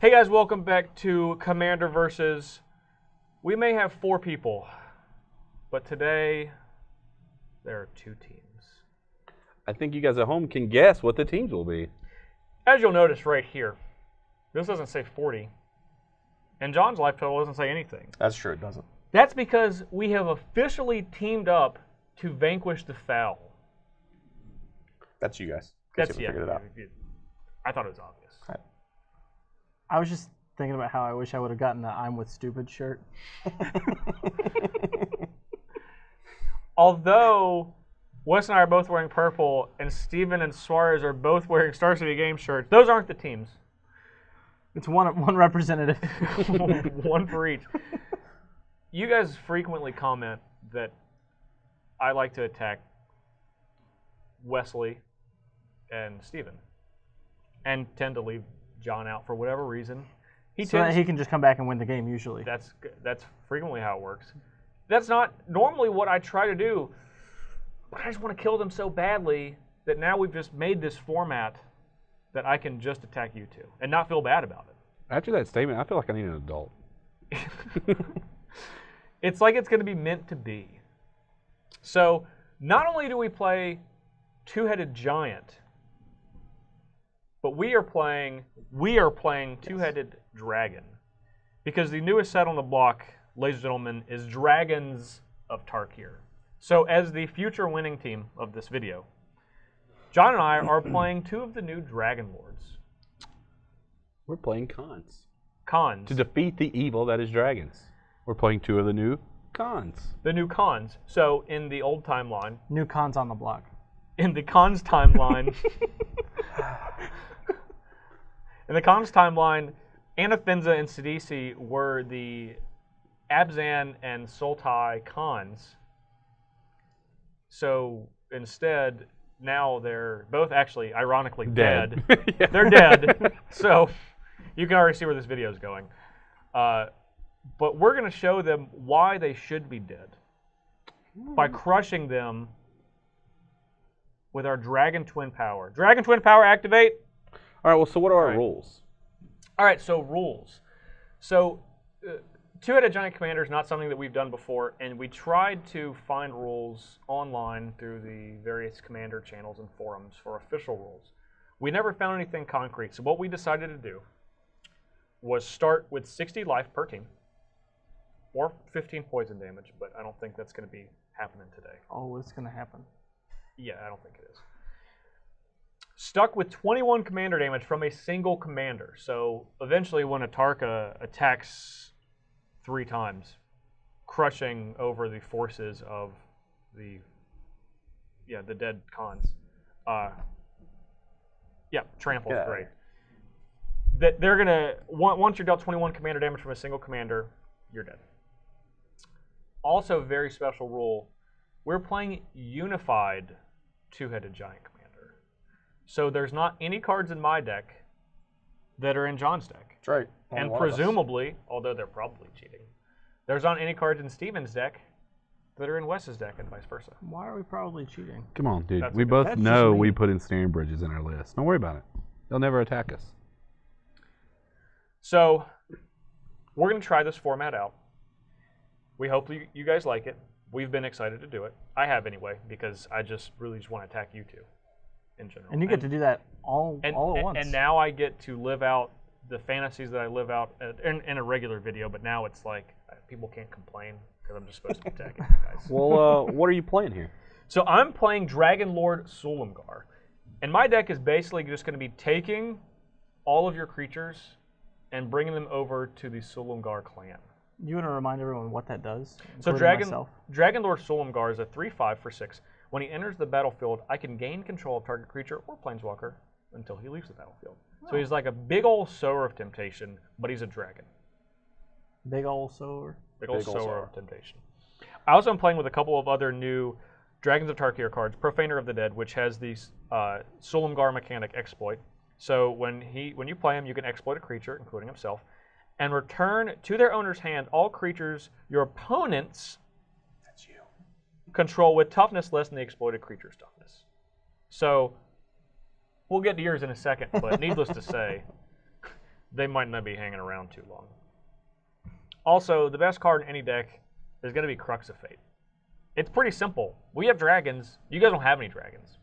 Hey guys, welcome back to Commander versus. We may have four people, but today there are two teams. I think you guys at home can guess what the teams will be. As you'll notice right here, this doesn't say 40, and John's life total doesn't say anything. That's true. It doesn't. That's because we have officially teamed up to vanquish the foul. That's you guys. That's you yeah. figured it out. I thought it was obvious. I was just thinking about how I wish I would have gotten the "I'm with stupid" shirt. Although Wes and I are both wearing purple, and Steven and Suarez are both wearing Star City Games shirts, those aren't the teams. It's one one representative. One for each. You guys frequently comment that I like to attack Wesley and Steven and tend to leave John out for whatever reason. He so that tends he can just come back and win the game usually. That's that's frequently how it works. That's not normally what I try to do, but I just want to kill them so badly that now we've just made this format that I can just attack you two and not feel bad about it. After that statement, I feel like I need an adult. It's like it's going to be meant to be. So not only do we play two-headed giant, but we are playing we are playing two-headed dragon, because the newest set on the block, ladies and gentlemen, is Dragons of Tarkir. So as the future winning team of this video, John and I are playing two of the new Dragon Lords. We're playing khans. Khans. To defeat the evil that is dragons. We're playing two of the new khans. the new khans. So in the old timeline, New khans on the block. in the khans timeline, in the khans timeline, Anafenza and Sidisi were the Abzan and Sultai khans. So instead, now they're both actually, ironically, dead. Yeah. They're dead. so you can already see where this video is going. Uh, but we're going to show them why they should be dead by crushing them with our Dragon Twin Power. Dragon Twin Power activate. All right. Well, so what are our Right. rules? All right, so rules. So, uh, two-headed giant commander is not something that we've done before, and we tried to find rules online through the various commander channels and forums for official rules. We never found anything concrete, so what we decided to do was start with 60 life per team, or 15 poison damage, but I don't think that's going to be happening today. Oh, it's gonna happen? Yeah, I don't think it is. Stuck with 21 commander damage from a single commander. So eventually, when Atarka attacks three times, crushing over the forces of the yeah the dead khans. Uh, yeah, trample Yeah. great. That they're gonna once you're dealt 21 commander damage from a single commander, you're dead. Also, very special rule we're playing unified two-headed giant. So there's not any cards in my deck that are in John's deck. That's right. Only and one of us. presumably, although they're probably cheating, there's not any cards in Steven's deck that are in Wes's deck and vice versa. Why are we probably cheating? Come on, dude. That's we okay. both That's know we put in snaring bridges in our list. Don't worry about it. They'll never attack us. So we're going to try this format out. We hope you, you guys like it. We've been excited to do it. I have anyway because I just really just want to attack you two in general. And you get to do that all and, all at and- once. and now I get to live out the fantasies that I live out at, in, in a regular video, but now it's like uh, people can't complain because I'm just supposed to be attacking guys. Well, uh, what are you playing here? So I'm playing Dragon Lord Silumgar, and my deck is basically just going to be taking all of your creatures and bringing them over to the Silumgar clan. you want to remind everyone what that does? So Dragon myself? Dragon Lord Silumgar is a 3-5 for 6. When he enters the battlefield, I can gain control of target creature or planeswalker until he leaves the battlefield. So he's like a big old sower of temptation, but he's a dragon. Big old sower. Big old Big ol' sower sower. of temptation. I also am playing with a couple of other new Dragons of Tarkir cards. Profaner of the Dead, which has the uh, Silumgar mechanic exploit. So when he when you play him, you can exploit a creature, including himself, and return to their owner's hand all creatures your opponents That's you. Control with toughness less than the exploited creature's toughness. So we'll get to yours in a second, but needless to say, they might not be hanging around too long. Also, the best card in any deck is going to be Crux of Fate. It's pretty simple. We have dragons. You guys don't have any dragons.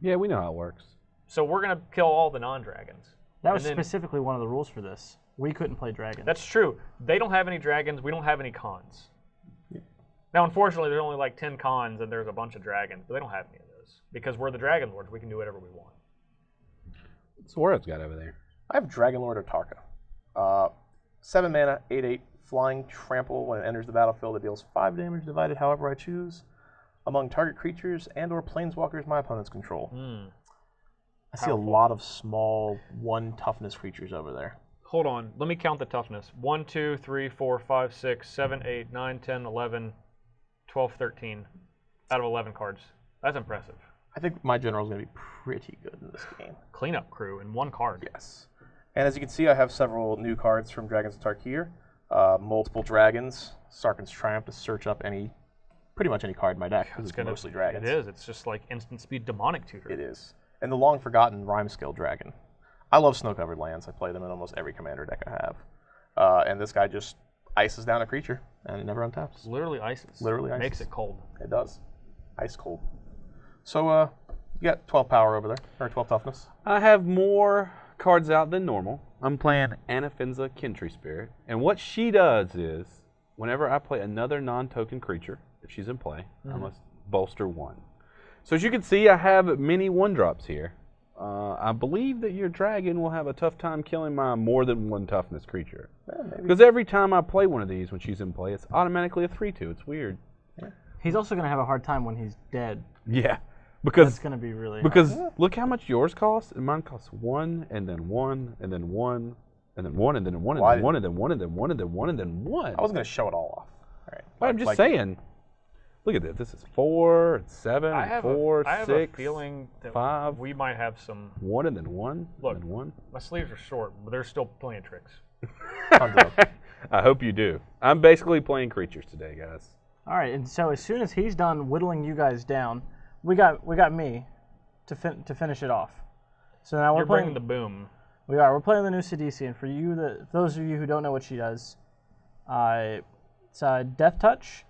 Yeah, we know how it works. So we're going to kill all the non dragons. That was then- specifically one of the rules for this. We couldn't play dragons. That's true. They don't have any dragons. We don't have any khans. Now, unfortunately, there's only like 10 khans and there's a bunch of dragons, but they don't have any of those. Because we're the Dragon Lords, we can do whatever we want. What's Suarez got over there? I have Dragon Lord Atarka. Uh, 7 mana, 8 8, flying trample. When it enters the battlefield, it deals 5 damage divided however I choose among target creatures and or planeswalkers my opponents control. Hmm. I see a lot of small, one toughness creatures over there. Hold on. Let me count the toughness 1, 2, 3, 4, 5, 6, 7, 8, 9, 10, 11, 12, 13 out of 11 cards. That's impressive. I think my general is going to be pretty good in this game. Cleanup crew in one card. Yes. And as you can see, I have several new cards from Dragons of Tarkir. Uh, multiple dragons, Sarkhan's Triumph to search up any, pretty much any card in my deck because it's, gonna- mostly dragons. It is. It's just like instant speed demonic tutor. It is. And the long forgotten Rimescale Dragon. I love snow covered lands. I play them in almost every commander deck I have. Uh, and this guy just ices down a creature and it never untaps. Literally ices. Literally Makes it cold. It does. Ice cold. So, uh, you got 12 power over there, or 12 toughness. I have more cards out than normal. I'm playing Anafenza Kin-Tree Spirit, and what she does is, whenever I play another non-token creature, if she's in play, I must bolster one. So as you can see, I have many one drops here. Uh, I believe that your dragon will have a tough time killing my more than one toughness creature. Yeah. Because every time I play one of these when she's in play, it's automatically a 3-2. It's weird. He's also going to have a hard time when he's dead. Yeah. Because That's going to be really hard. Because look how much yours costs, and mine costs one, and then one, and then one, and then one, and then one, and then one, and then one, and then one, and then one, and then one. I wasn't going to show it all off. All right. But I'm just Like- saying. Look at this. This is four, and seven, I and have, four, a, I have six, a feeling that five. we might have some. one, and then one, Look. and then one. My sleeves are short, but there's still plenty of tricks. Tons of them. I hope you do. I'm basically playing creatures today, guys. All right, and so as soon as he's done whittling you guys down, we got we got me to fin- to finish it off. So now we're You're playing the boom. We are. We're playing the new Sidisi, and for you, the for those of you who don't know what she does, uh, it's uh, Death Touch,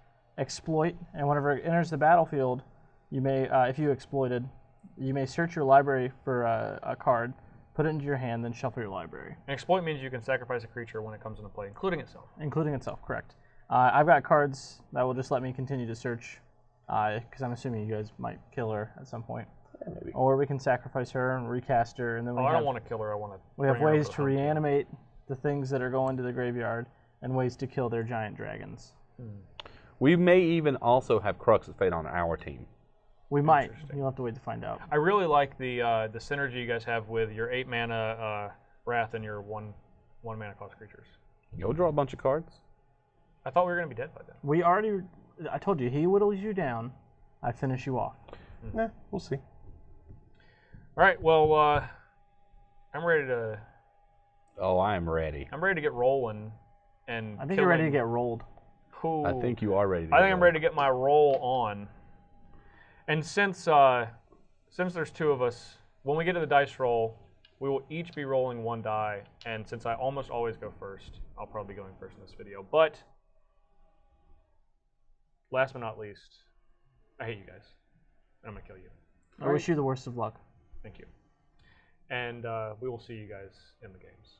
Exploit, and whenever it enters the battlefield, you may, uh, if you exploited, you may search your library for uh, a card, put it into your hand, then shuffle your library, And exploit means you can sacrifice a creature when it comes into play, including itself. including itself. Correct. Uh, I've got cards that will just let me continue to search, because I'm assuming you guys might kill her at some point, Yeah, maybe. or we can sacrifice her and recast her, and then we Oh, I don't want to kill her. I want to. We have ways to reanimate the things that are going to the graveyard and ways to kill their giant dragons. We may even also have Crux of Fate on our team. We might. Interesting. You'll have to wait to find out. I really like the uh, the synergy you guys have with your eight mana uh, wrath and your one one mana cost creatures. You'll draw a bunch of cards. I thought we were gonna be dead by then. We already. I told you he whittles you down. I finish you off. Yeah, we'll see. All right. Well, uh, I'm ready to. Oh, I am ready. I'm ready to get rolling. And I think you're ready to get rolled. Ooh. I think you are ready. To I think I'm ready to get my roll on. And since uh, since there's two of us, when we get to the dice roll, we will each be rolling one die. And since I almost always go first, I'll probably be going first in this video. But last but not least, I hate you guys. I'm gonna kill you. I wish you the worst of luck. Thank you. And uh, we will see you guys in the games.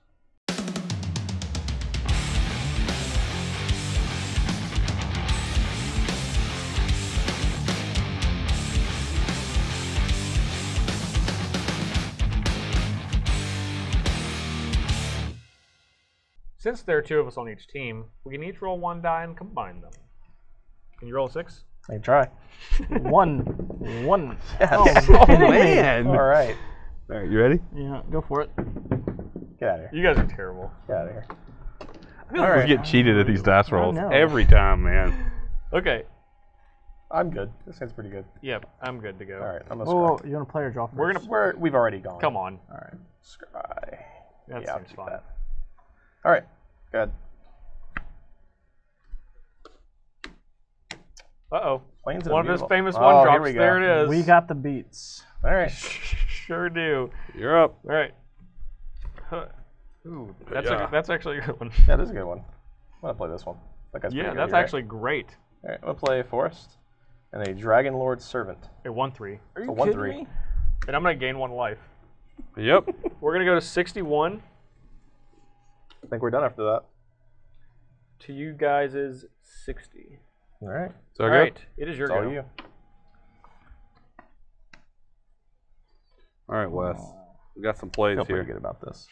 Since there are two of us on each team, we can each roll one die and combine them. Can you roll a six? I can try. one, one. Yes. Oh, Oh man! All right. All right, you ready? Yeah, go for it. Get out of here. You guys are terrible. Get out of here. I feel like we right. get cheated at these dice rolls every time, man. Okay. I'm good. This sounds pretty good. Yep, I'm good to go. All right. I'm gonna Oh, you want to play or draw first? We're gonna We're, we've already gone. come on. All right. Scry. That yeah, I'll seems keep fine. that. All right. Good. Uh oh. Planes One of his famous Oh, one drops. There it is. We got the beats. All right. sure do. You're up. All right. Huh. Ooh, that's Yeah. a, that's actually a good one. Yeah, this a good one. I'm gonna play this one. That guy's Yeah, pretty good, that's right? actually great. All right, I'm gonna play Forest and a Dragon Lord Servant. A one three, Are a you one kidding three. me? and I'm gonna gain one life. Yep. We're gonna go to 61. I think we're done after that. To you guys is 60. All right, So All good. right, it is your it's all go. you. All right, Wes. We got some plays Feel pretty here. good about this.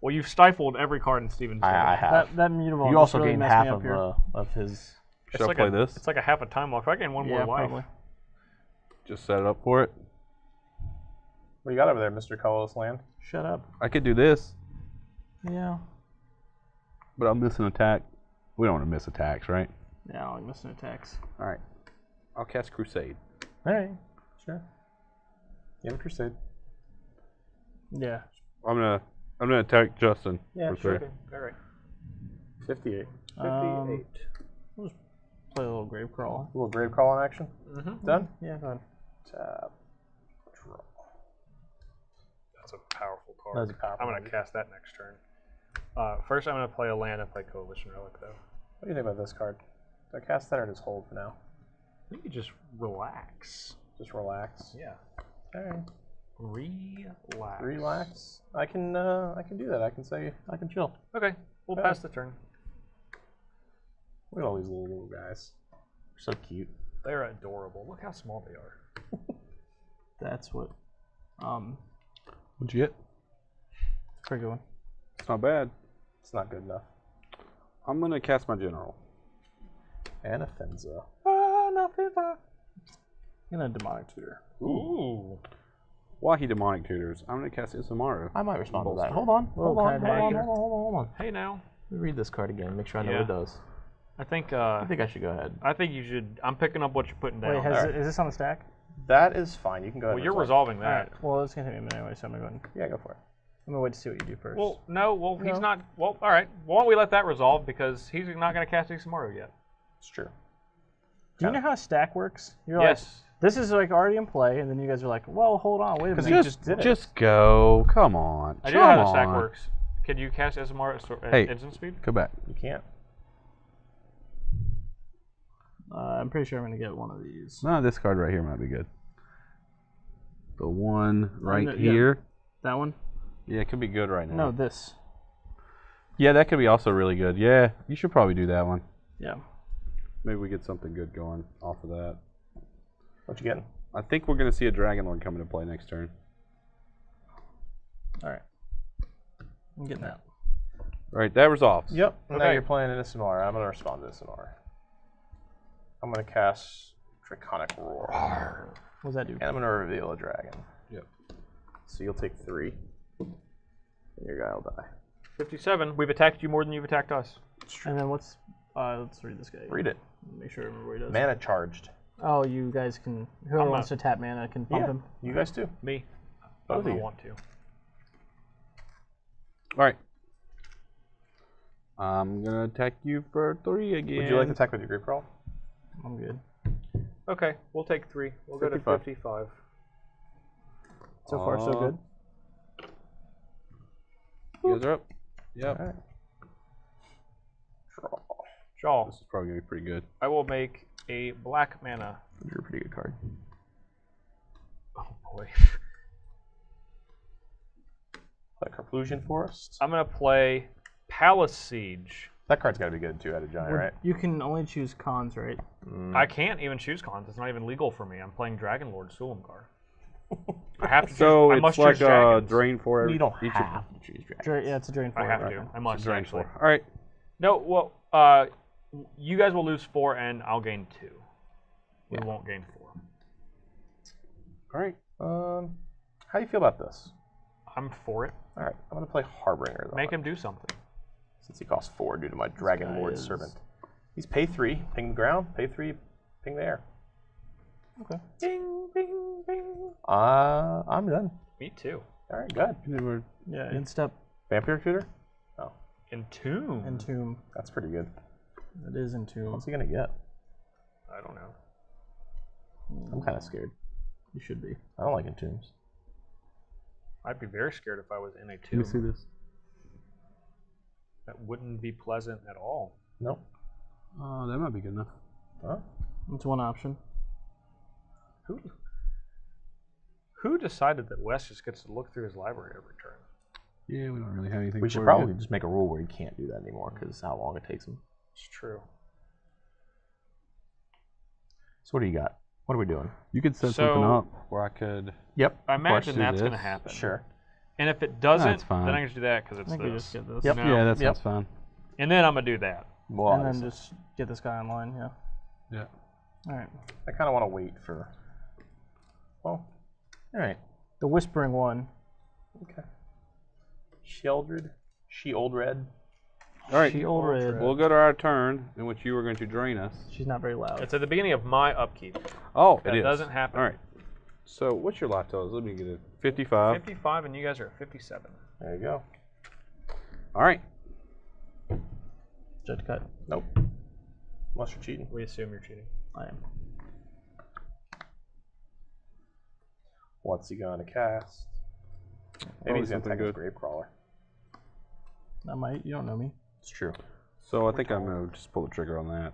Well, you've stifled every card in Steven's hand. I, I have. That that mutable. you also really gained half of here. uh, of his. Should It's I like play a, this? It's like a half a time lock. I gain one yeah, more life. probably. Just set it up for it. What you got over there, Mr. Colorless Land? Shut up. I could do this, Yeah. But I'm missing attack. We don't want to miss attacks, right? Yeah, I'm missing attacks. All right. I'll cast Crusade. All right, sure. You have a Crusade. Yeah. I'm gonna I'm gonna attack Justin. Yeah, for sure. three. All right. 58. Um, we'll just play a little grave crawl. A little grave crawl in action. Mm-hmm. Done. Yeah, go ahead. Tap. Draw. That's a powerful card. That is a powerful I'm gonna card. cast that next turn. Uh, first, I'm gonna play a land and play Coalition Relic, though. What do you think about this card? Do I cast that or just hold for now? I think you just relax. Just relax. Yeah. All right. Relax. Relax. I can. Uh, I can do that. I can say. I can chill. Okay, we'll Yeah. pass the turn. Look at all these little little guys. They're so cute. They're adorable. Look how small they are. That's what. Um, What'd you get? pretty good one. It's not bad. It's not good enough. I'm gonna cast my general. Anafenza. I'm gonna demonic tutor. Ooh. While he demonic tutors, I'm gonna cast Isamaru. I might respond to that. Hold on. Hold on. I Hold on. Hold on. Hold on. Hold on. Hey now. Let me read this card again. Make sure I know Yeah. what it does. I think. Uh, I think I should go ahead. I think you should. I'm picking up what you're putting down. Wait, has Alright. it, is this on the stack? That is fine. You can go well, and you're resolve. resolving that. right. Well, it's gonna take me a minute anyway, so I'm gonna go ahead. And, Yeah, go for it. I'm gonna wait to see what you do first. Well, no. Well, he's No. not. Well, all right. Why don't we let that resolve because he's not going to cast Isamaru yet. It's true. do you know how a stack works? You're yes. like, this is like already in play, and then you guys are like, well, hold on, wait a minute. you Just, just did it. just go. Come on. I do know how the stack on. works. Can you cast Isamaru at, sor- at Hey. instant speed? Go back. You can't. Uh, I'm pretty sure I'm gonna get one of these. No, this card right here might be good. The one right no, yeah. here. That one? Yeah, it could be good right now. No, this. Yeah, that could be also really good. Yeah, you should probably do that one. Yeah. Maybe we get something good going off of that. What you getting? I think we're gonna see a Dragon Lord come into play next turn. All right. I'm getting that. Right, that resolves. Yep. Now you're playing an Isamar. I'm gonna respond to Isamar. I'm gonna cast Draconic Roar. What does that do? And I'm gonna reveal a dragon. Yep. So you'll take three. And your guy will die. 57. We've attacked you more than you've attacked us. And then what's? Uh, let's read this guy. Read it. Make sure I remember what he does. Mana charged. Oh, you guys can. Whoever I'm wants not- to tap mana can pump Yeah. him. You guys too. Me. Both I of don't you. want to. All right. I'm gonna attack you for three again. Would you like to attack with your grave crawl? I'm good. Okay, we'll take three. We'll go to 55. 55. So far, so Uh, good. You guys are up. Yep. Alright. Draw. Shaw, This is probably gonna be pretty good. I will make a black mana. You're a pretty good card. Oh boy. Play Karplusan Forest. I'm going to play Palace Siege. That card's gotta be good too, at a giant, right? You can only choose khans, right? Mm. I can't even choose khans. It's not even legal for me. I'm playing Dragon Lord Silumgar. I have to choose. So I it's must like choose a dragons. drain for every, You don't each have to choose dragon. Dra- yeah, it's a drain I four. have right? to. I must drain actually. for. All right. No, well, uh, you guys will lose four, and I'll gain two. We won't gain four. All right. Um, how do you feel about this? I'm for it. All right, I'm gonna play Harbinger though, Make him do something. since he costs four due to my Dragon guy Lord is- Servant. He's pay three, ping the ground, pay three, ping the air. Okay. Ding, ding, ding. Uh, I'm done. Me too. All right, good. And then we're- Yeah, instep, Vampire Tutor? Oh, Entomb. entomb. that's pretty good. It is entomb. What's he gonna get? I don't know. I'm kind of scared. You should be. I don't like entombs. I'd be very scared if I was in a tomb. Let me see this. That wouldn't be pleasant at all. Nope. Uh, that might be good enough. Huh? It's one option. Who who decided that Wes just gets to look through his library every turn? Yeah, we don't really have anything. We should probably you. just make a rule where you can't do that anymore because how long it takes him. It's true. So what do you got? What are we doing? You could set So- something up where I could. Yep. I imagine do that's going to this. happen. Sure. And if it doesn't, That's fine. then I can just do that because I it's think we this. just get this. Yep. No. Yeah, that Yep. sounds fine. And then I'm going to do that. Well, And then obviously. just get this guy online. Yeah. Yeah. All right. I kind of want to wait for. Well, all right. The whispering one. Okay. Sheoldred, she old red. All right. She old red. We'll go to our turn in which you were going to drain us. She's not very loud. It's at the beginning of my upkeep. Oh, That it is. doesn't happen. All right. So what's your life totals? Let me get it. 55. 55 and you guys are at 57. There you go. All right. Judge cut. Nope. Unless you're cheating. We assume you're cheating. I am. What's he gonna cast? Maybe Probably he's gonna something attack his good. Gravecrawler. I might. You don't know me. It's true. So I think I'm going to just pull the trigger on that.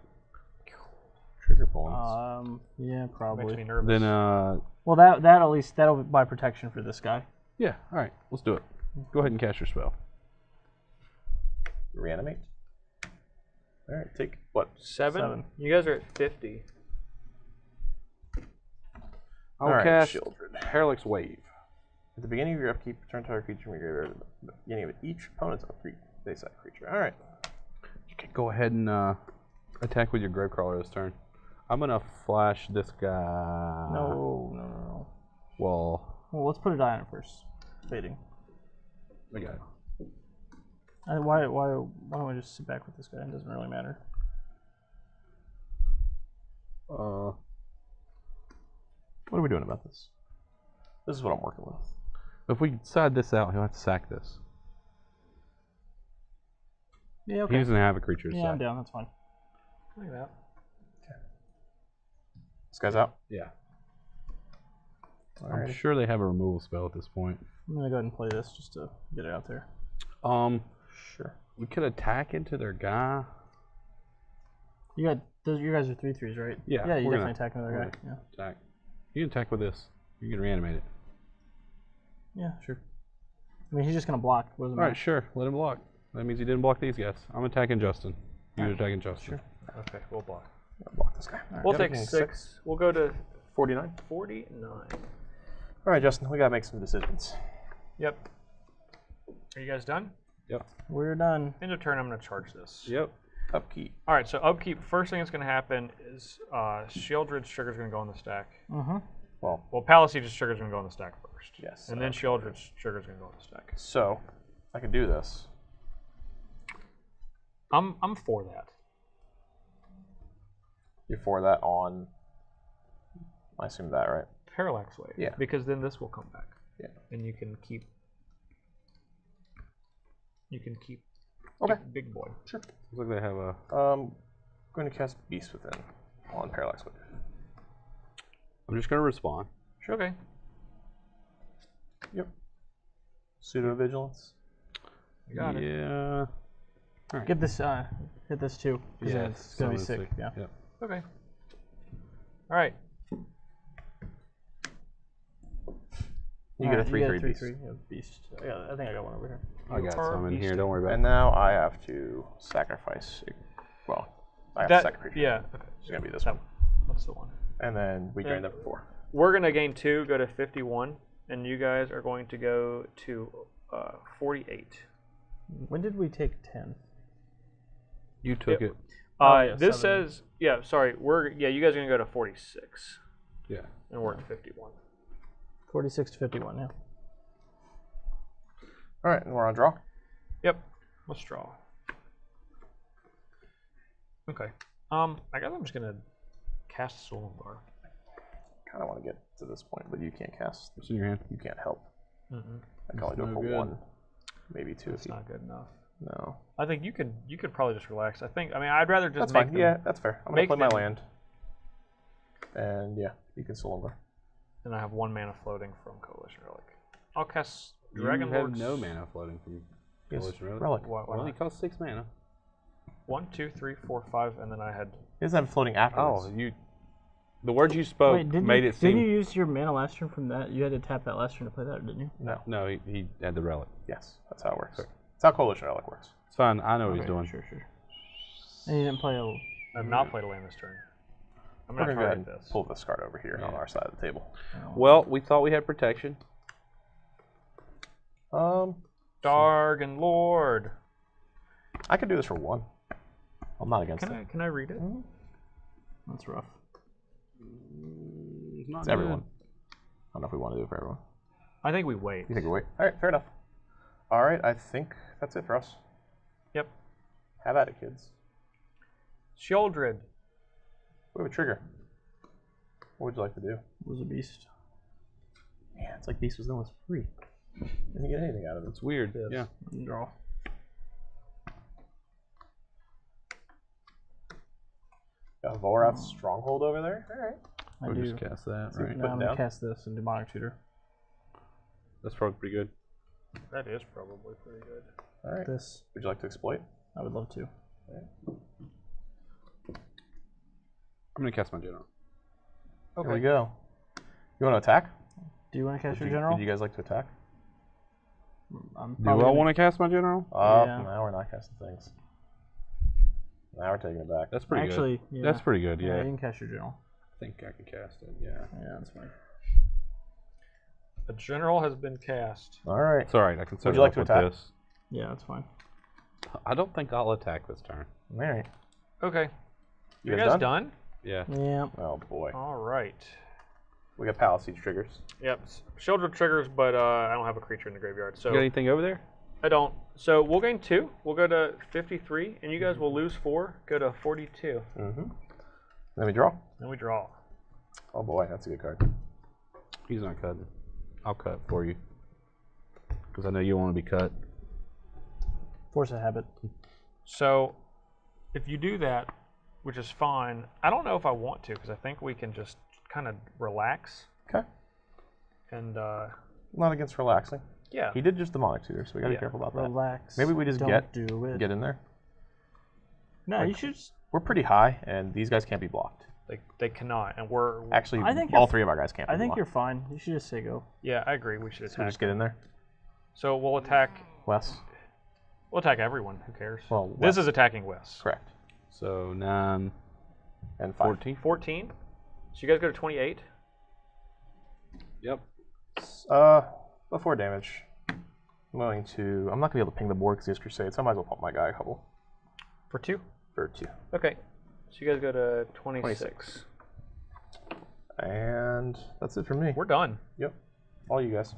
Trigger points. Um. Yeah, probably. Makes me probably. nervous. Then, uh, Well, that that at least that'll buy protection for this guy. yeah. All right. Let's do it. Go ahead and cast your spell. Reanimate. All right. Take what? seven? Seven. You guys are at 50. I will All right, cast Sheoldred. Parallax Wave. At the beginning of your upkeep, return target creature from your graveyard. At the beginning of each opponent's upkeep, they set creature. All right. You can go ahead and uh, attack with your Gravecrawler this turn. I'm going to flash this guy. No, no, no, no. Well, Well, let's put a die on it first. Fading. I got it. I, why, why, why don't we just sit back with this guy? It doesn't really matter. Uh, What are we doing about this? This is what I'm working with. if we side this out, he'll have to sack this. Yeah, He okay. doesn't have a creature to Yeah, I'm sack. down. That's fine. Look at that. This guy's out. Yeah. All I'm right. sure they have a removal spell at this point. I'm gonna go ahead and play this just to get it out there. Um, Sure. we could attack into their guy. You got those. You guys are three threes, right? Yeah, Yeah, you we're definitely gonna- attack another we're guy. Yeah. Attack. You can attack with this. You can reanimate it. Yeah, sure. I mean, he's just gonna block. What does it All right, matter? sure. Let him block. That means he didn't block these guys. I'm attacking Justin. You're attacking Justin. Sure. Okay, we'll block. I'll block this guy. We'll Yep. take Six. six. We'll go to 49. 49. All right, Justin. We gotta make some decisions. Yep. Are you guys done? Yep. We're done. End of turn, I'm going to charge this. Yep. Upkeep. All right, so upkeep. First thing that's going to happen is uh, Sheoldred's trigger's going to go on the stack. Mm-hmm. Well, Well, Palace Siege's trigger's going to go on the stack first. Yes, And uh, then Sheoldred's trigger's going to go on the stack. so I can do this. I'm I'm for that. You're for that on. I assume that, right? Parallax wave. Yeah. Because then this will come back. Yeah. And you can keep. You can keep. Okay. keep big boy. Sure. Looks like they have a. Um, going to cast Beast Within on Parallax Wave. I'm just gonna respond. Sure. Okay. Yep. Pseudo Vigilance. You got it. yeah. Get this. Uh, hit this too. then Yeah, it's gonna be summon sick. Yeah. Yep. Okay. All right. You Alright, get a 3 3 three Beast. three. Yeah, beast. I, got, I think I got one over here. I got are some in here. Don't worry about it. And now I have to sacrifice. Well, I have to sacrifice. yeah. Okay. It's going to be this That, one. that's the one. And then we drain that for 4. We're gonna gain two, go to 51, and you guys are going to go to uh, 48. When did we take ten? You took Yep. it. Uh, yeah, this seven. says, yeah, sorry, we're yeah, you guys are gonna go to 46, Yeah. and we're at 51. Forty-six to fifty-one. Yeah. All right, and we're on draw. Yep. Let's draw. Okay. Um, I guess I'm just gonna cast Silumgar. kind of want to get to this point, but you can't cast. What's in your hand? You can't help. Mm-mm. I can only do it no for good. one, maybe two. It's not good enough. no, I think you could you could probably just relax. I think I mean I'd rather just that's make fine. them- Yeah, that's fair. I'm gonna make play my land, and yeah, you can Silumgar. and I have one mana floating from Coalition Relic. I'll cast Dragon you have Lord's no mana floating from Yes, Coalition relic. relic. Why, why Well, he not? costs six mana. One, two, three, four, five, and then I had. He doesn't have floating afterwards. Oh, you. The words you spoke Wait, didn't made you, it seem. didn't you use your mana last turn from that? You had to tap that last turn to play that, didn't you? No. No, he, he had the relic. Yes, that's how it works. That's how Coalition Relic works. It's fine. I know what he's doing. Sure, sure. And you didn't play a. I have not played a land this turn. I'm We're gonna going go ahead and this. pull this card over here on our side of the table. Oh. Well, we thought we had protection. Um, Dragon Lord. I could do this for one. I'm not against Can it. I can I read it? That's rough. It's not It's good. everyone. I don't know if we want to do it for everyone. I think we wait. You think we wait? All right, fair enough. All right, I think that's it for us. Yep. Have at it, kids. Sheoldred. We have a trigger. What would you like to do? was a beast. Yeah, it's like Beast was almost free. Didn't get anything out of it. It's weird. Yes. Yeah. Draw. Got Volrath's Stronghold over there. All right. I We'll do. just cast that, See if right? you Now I'm gonna down. cast this and demonic tutor. That's probably pretty good. That is probably pretty good. All right. This Would you like to exploit? I would love to. I'm gonna cast my general. Here we go. You want to attack? Do you want to cast Would your you, general? would you guys like to attack? I'm Do I gonna- want to cast my general? Oh, Yeah. now we're not casting things. Now we're taking it back. That's pretty Actually, good. yeah. That's pretty good. Yeah, Yeah. you can cast your general. I think I can cast it. Yeah. Yeah, that's fine. The general has been cast. All right. It's all right. I can set Would it you like up to with attack? this. Yeah, that's fine. I don't think I'll attack this turn. All right. Okay. You You guys guys done? done? Yeah. Yeah. Oh boy. All right. We got Palace triggers. Yep. s- Sheoldred triggers, but uh, I don't have a creature in the graveyard, so You got anything over there? I don't. So we'll gain two. We'll go to 53, and you guys will lose four. Go to 42. Mm-hmm. Then we draw. Then we draw. Oh boy, that's a good card. He's not cutting. I'll cut for you. Because I know you want to be cut. Force a habit. So if you do that, which is fine, I don't know if I want to because I think we can just kind of relax Okay. and uh, Not against relaxing. yeah. He did just demonic tutor, so we gotta Yeah. be careful about that. Relax. Maybe we just Don't get- do it. Get in there. No, you should. Just, We're pretty high, and these guys can't be blocked. They, they cannot, and we're Actually, I think all three of our guys can't. I be think blocked. you're fine. You should just say go. yeah. I agree. We should So we just get in there. So we'll attack. Wes. We'll attack everyone. Who cares? Well, this is attacking Wes. Correct. So 9, And five. 14. 14. So you guys go to 28. Yep. Uh, before damage, I'm going to. I'm not gonna be able to ping the board because he has Crusade, so I might as well pump my guy a couple For two. for two. Okay. So you guys go to 26. 26. And that's it for me. We're done. Yep. All you guys.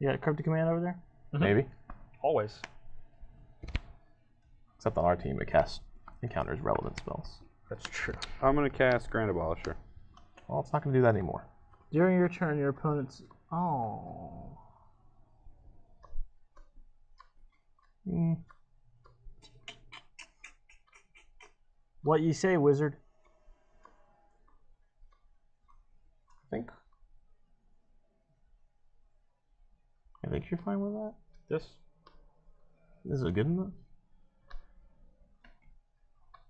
You got a cryptic command over there? Mhm. Maybe. Always. Except on our team, it casts encounters relevant spells. That's true. I'm going to cast Grand Abolisher. Well, it's not gonna do that anymore. During your turn, your opponent's. Oh. Hmm. What you say, wizard? I think. I think you're fine with that. This? Is it good enough?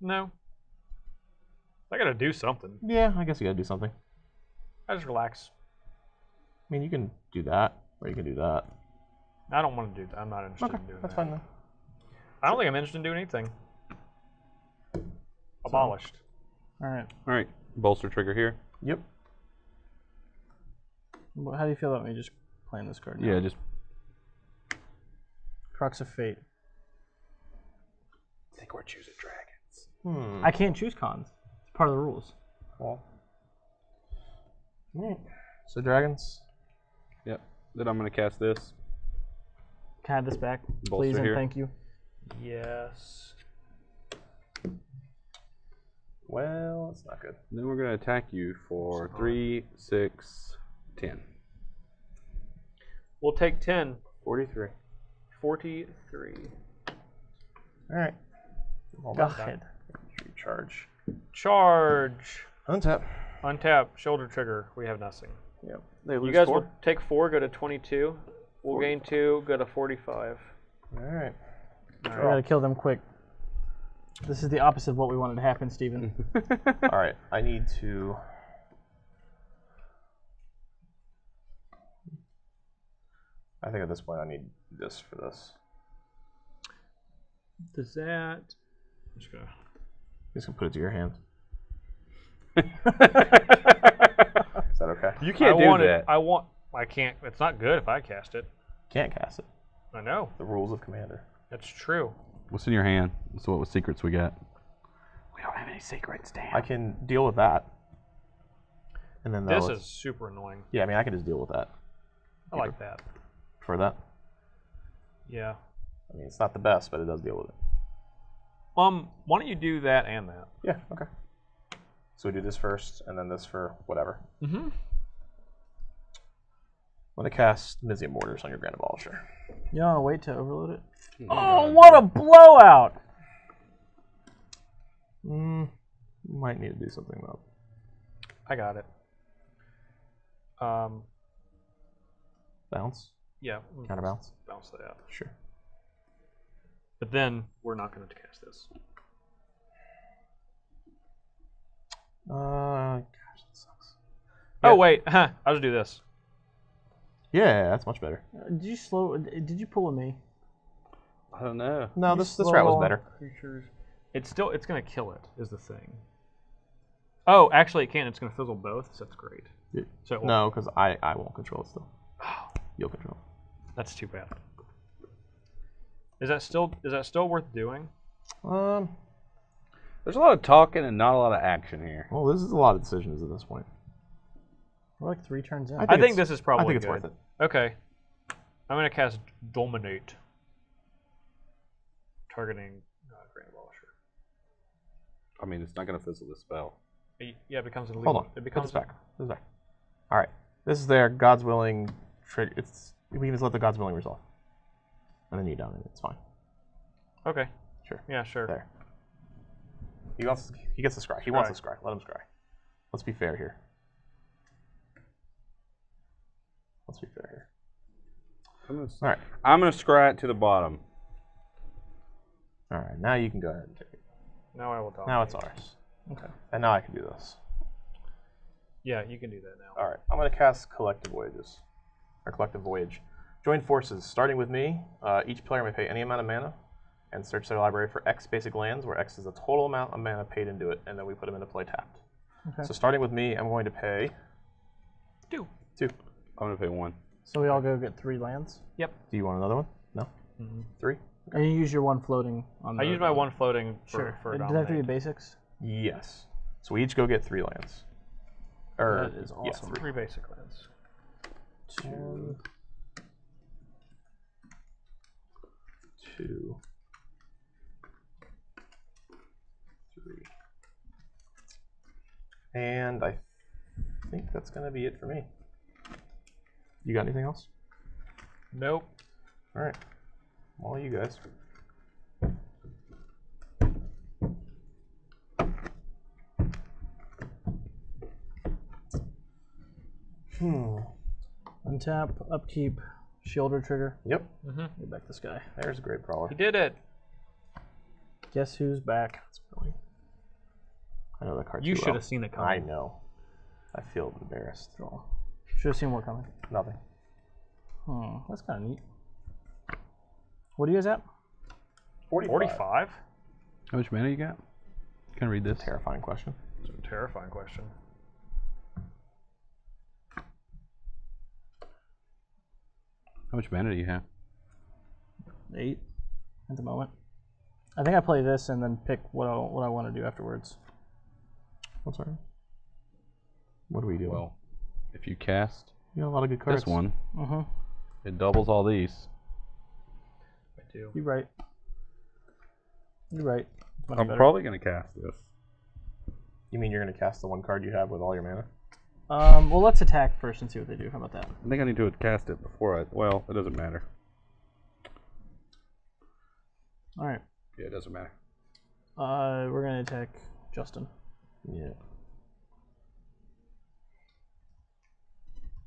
No. I gotta do something. Yeah, I guess you gotta do something. I just relax. I mean, you can do that, or you can do that. I don't want to do that. I'm not interested Okay, in doing that's that. That's fine then. I don't think I'm interested in doing anything. Abolished. All right. All right. Bolster trigger here. Yep. Well, How do you feel about me just playing this card? now? Yeah, just. Crux of Fate. I think we're choosing dragons. Hmm. I can't choose khans. It's part of the rules. Well. Alright. So dragons. Yep. Then I'm going to cast this. Can I have this back, Bolster please, and here. thank you. Yes. Well, it's not good. Then we're going to attack you for 3, 6, 10. We'll take 10. 43. 43. All right. Hold Go ahead. Recharge. Charge. Untap. Untap. Sheoldred trigger. We have nothing. Yep. They lose You guys four. will take four, go to 22. We'll gain two, go to 45. All right. We gotta kill them quick. This is the opposite of what we wanted to happen, Steven. All right. I need to. I think at this point I need this for this. Does that. Just gonna. Just gonna put it to your hand. Is that okay? You can't I do want that. It, I want. I can't. It's not good if I cast it. Can't cast it. I know. The rules of Commander. That's true. What's in your hand? Let's what secrets we got. We don't have any secrets, damn. I can deal with that. And then This is super annoying. Yeah, I mean I can just deal with that. I like that. For that. Yeah. I mean it's not the best, but it does deal with it. Um, why don't you do that and that? Yeah. Okay. So we do this first, and then this for whatever. Mm-hmm. I'm gonna cast Mizzium Mortars on your Grand Abolisher. You wanna wait to overload it? Oh, what a blowout! Mm, might need to do something though. I got it. Um, Bounce, yeah. counterbounce. Bounce that out. Sure. But then we're not going to cast this. Uh, gosh, that sucks. Oh wait, huh, I'll just do this. Yeah, that's much better. Uh, Did you slow? Did you pull a me? I don't know. No, You this this route was better. Creatures. It's still. It's going to kill it. Is the thing. Oh, actually, it can. It's going to fizzle both. So that's great. Yeah. So it No, because I I won't control it still. You'll control. that's too bad. Is that still? Is that still worth doing? Um. There's a lot of talking and not a lot of action here. Well, this is a lot of decisions at this point. We're like three turns in. I I think this is probably. I think it's good. worth it. Okay. I'm going to cast Dominate. Targeting uh, Grand Abolisher. I mean, it's not going to fizzle the spell. Y- Yeah, it becomes an Hold on. It Put becomes this back. Put this back. All right. This is their God's willing trigger. It's we can just let the God's willing resolve, and then you down it. It's fine. Okay. Sure. Yeah, sure. There. He wants. He gets the scry. He wants the Scry. scry. Let him scry. Let's be fair here. Let's be fair here. I'm gonna, All right. I'm gonna scry it to the bottom. All right. Now you can go ahead and take it. Now I will talk. Now it's ours. Okay. And now I can do this. Yeah, you can do that now. All right. I'm going to cast Collective Voyages, or Collective Voyage. Join forces. Starting with me, uh, each player may pay any amount of mana and search their library for X basic lands, where X is the total amount of mana paid into it, and then we put them into play tapped. Okay. So starting with me, I'm going to pay Do. two. I'm gonna pay one. So we all go get three lands, Yep. Do you want another one? No. Three. and you use your one floating on. The I use my one floating for, Sure. for Does that have to be basics? Yes. So we each go get three lands. Or That is yeah, awesome. three. Three basic lands. Two. Two. Three. And I think that's gonna be it for me. You got anything else? Nope. All right. All you guys. Hmm. Untap, upkeep, Sheoldred trigger. Yep. Get back this guy. There's a great brawler. He did it. Guess who's back? That's really. I know the card. You should well. have seen it coming. I know. I feel embarrassed. Draw. Should have seen more coming. Nothing. Hmm, that's kind of neat. What are you guys at? 45. 45? How much mana you got? Can I read this? Terrifying question. It's a terrifying question. How much mana do you have? Eight at the moment. I think I play this and then pick what I, what I want to do afterwards. What's that? What do we do? Well, if you cast you got a lot of good cards. this one, Mm-hmm. it doubles all these. I do. You're right. You're right. I'm better. probably gonna cast this. You mean you're going to cast the one card you have with all your mana? Um, well, let's attack first and see what they do. How about that? I think I need to cast it before I. Well, it doesn't matter. All right. Yeah, it doesn't matter. Uh, we're gonna attack Justin. Yeah.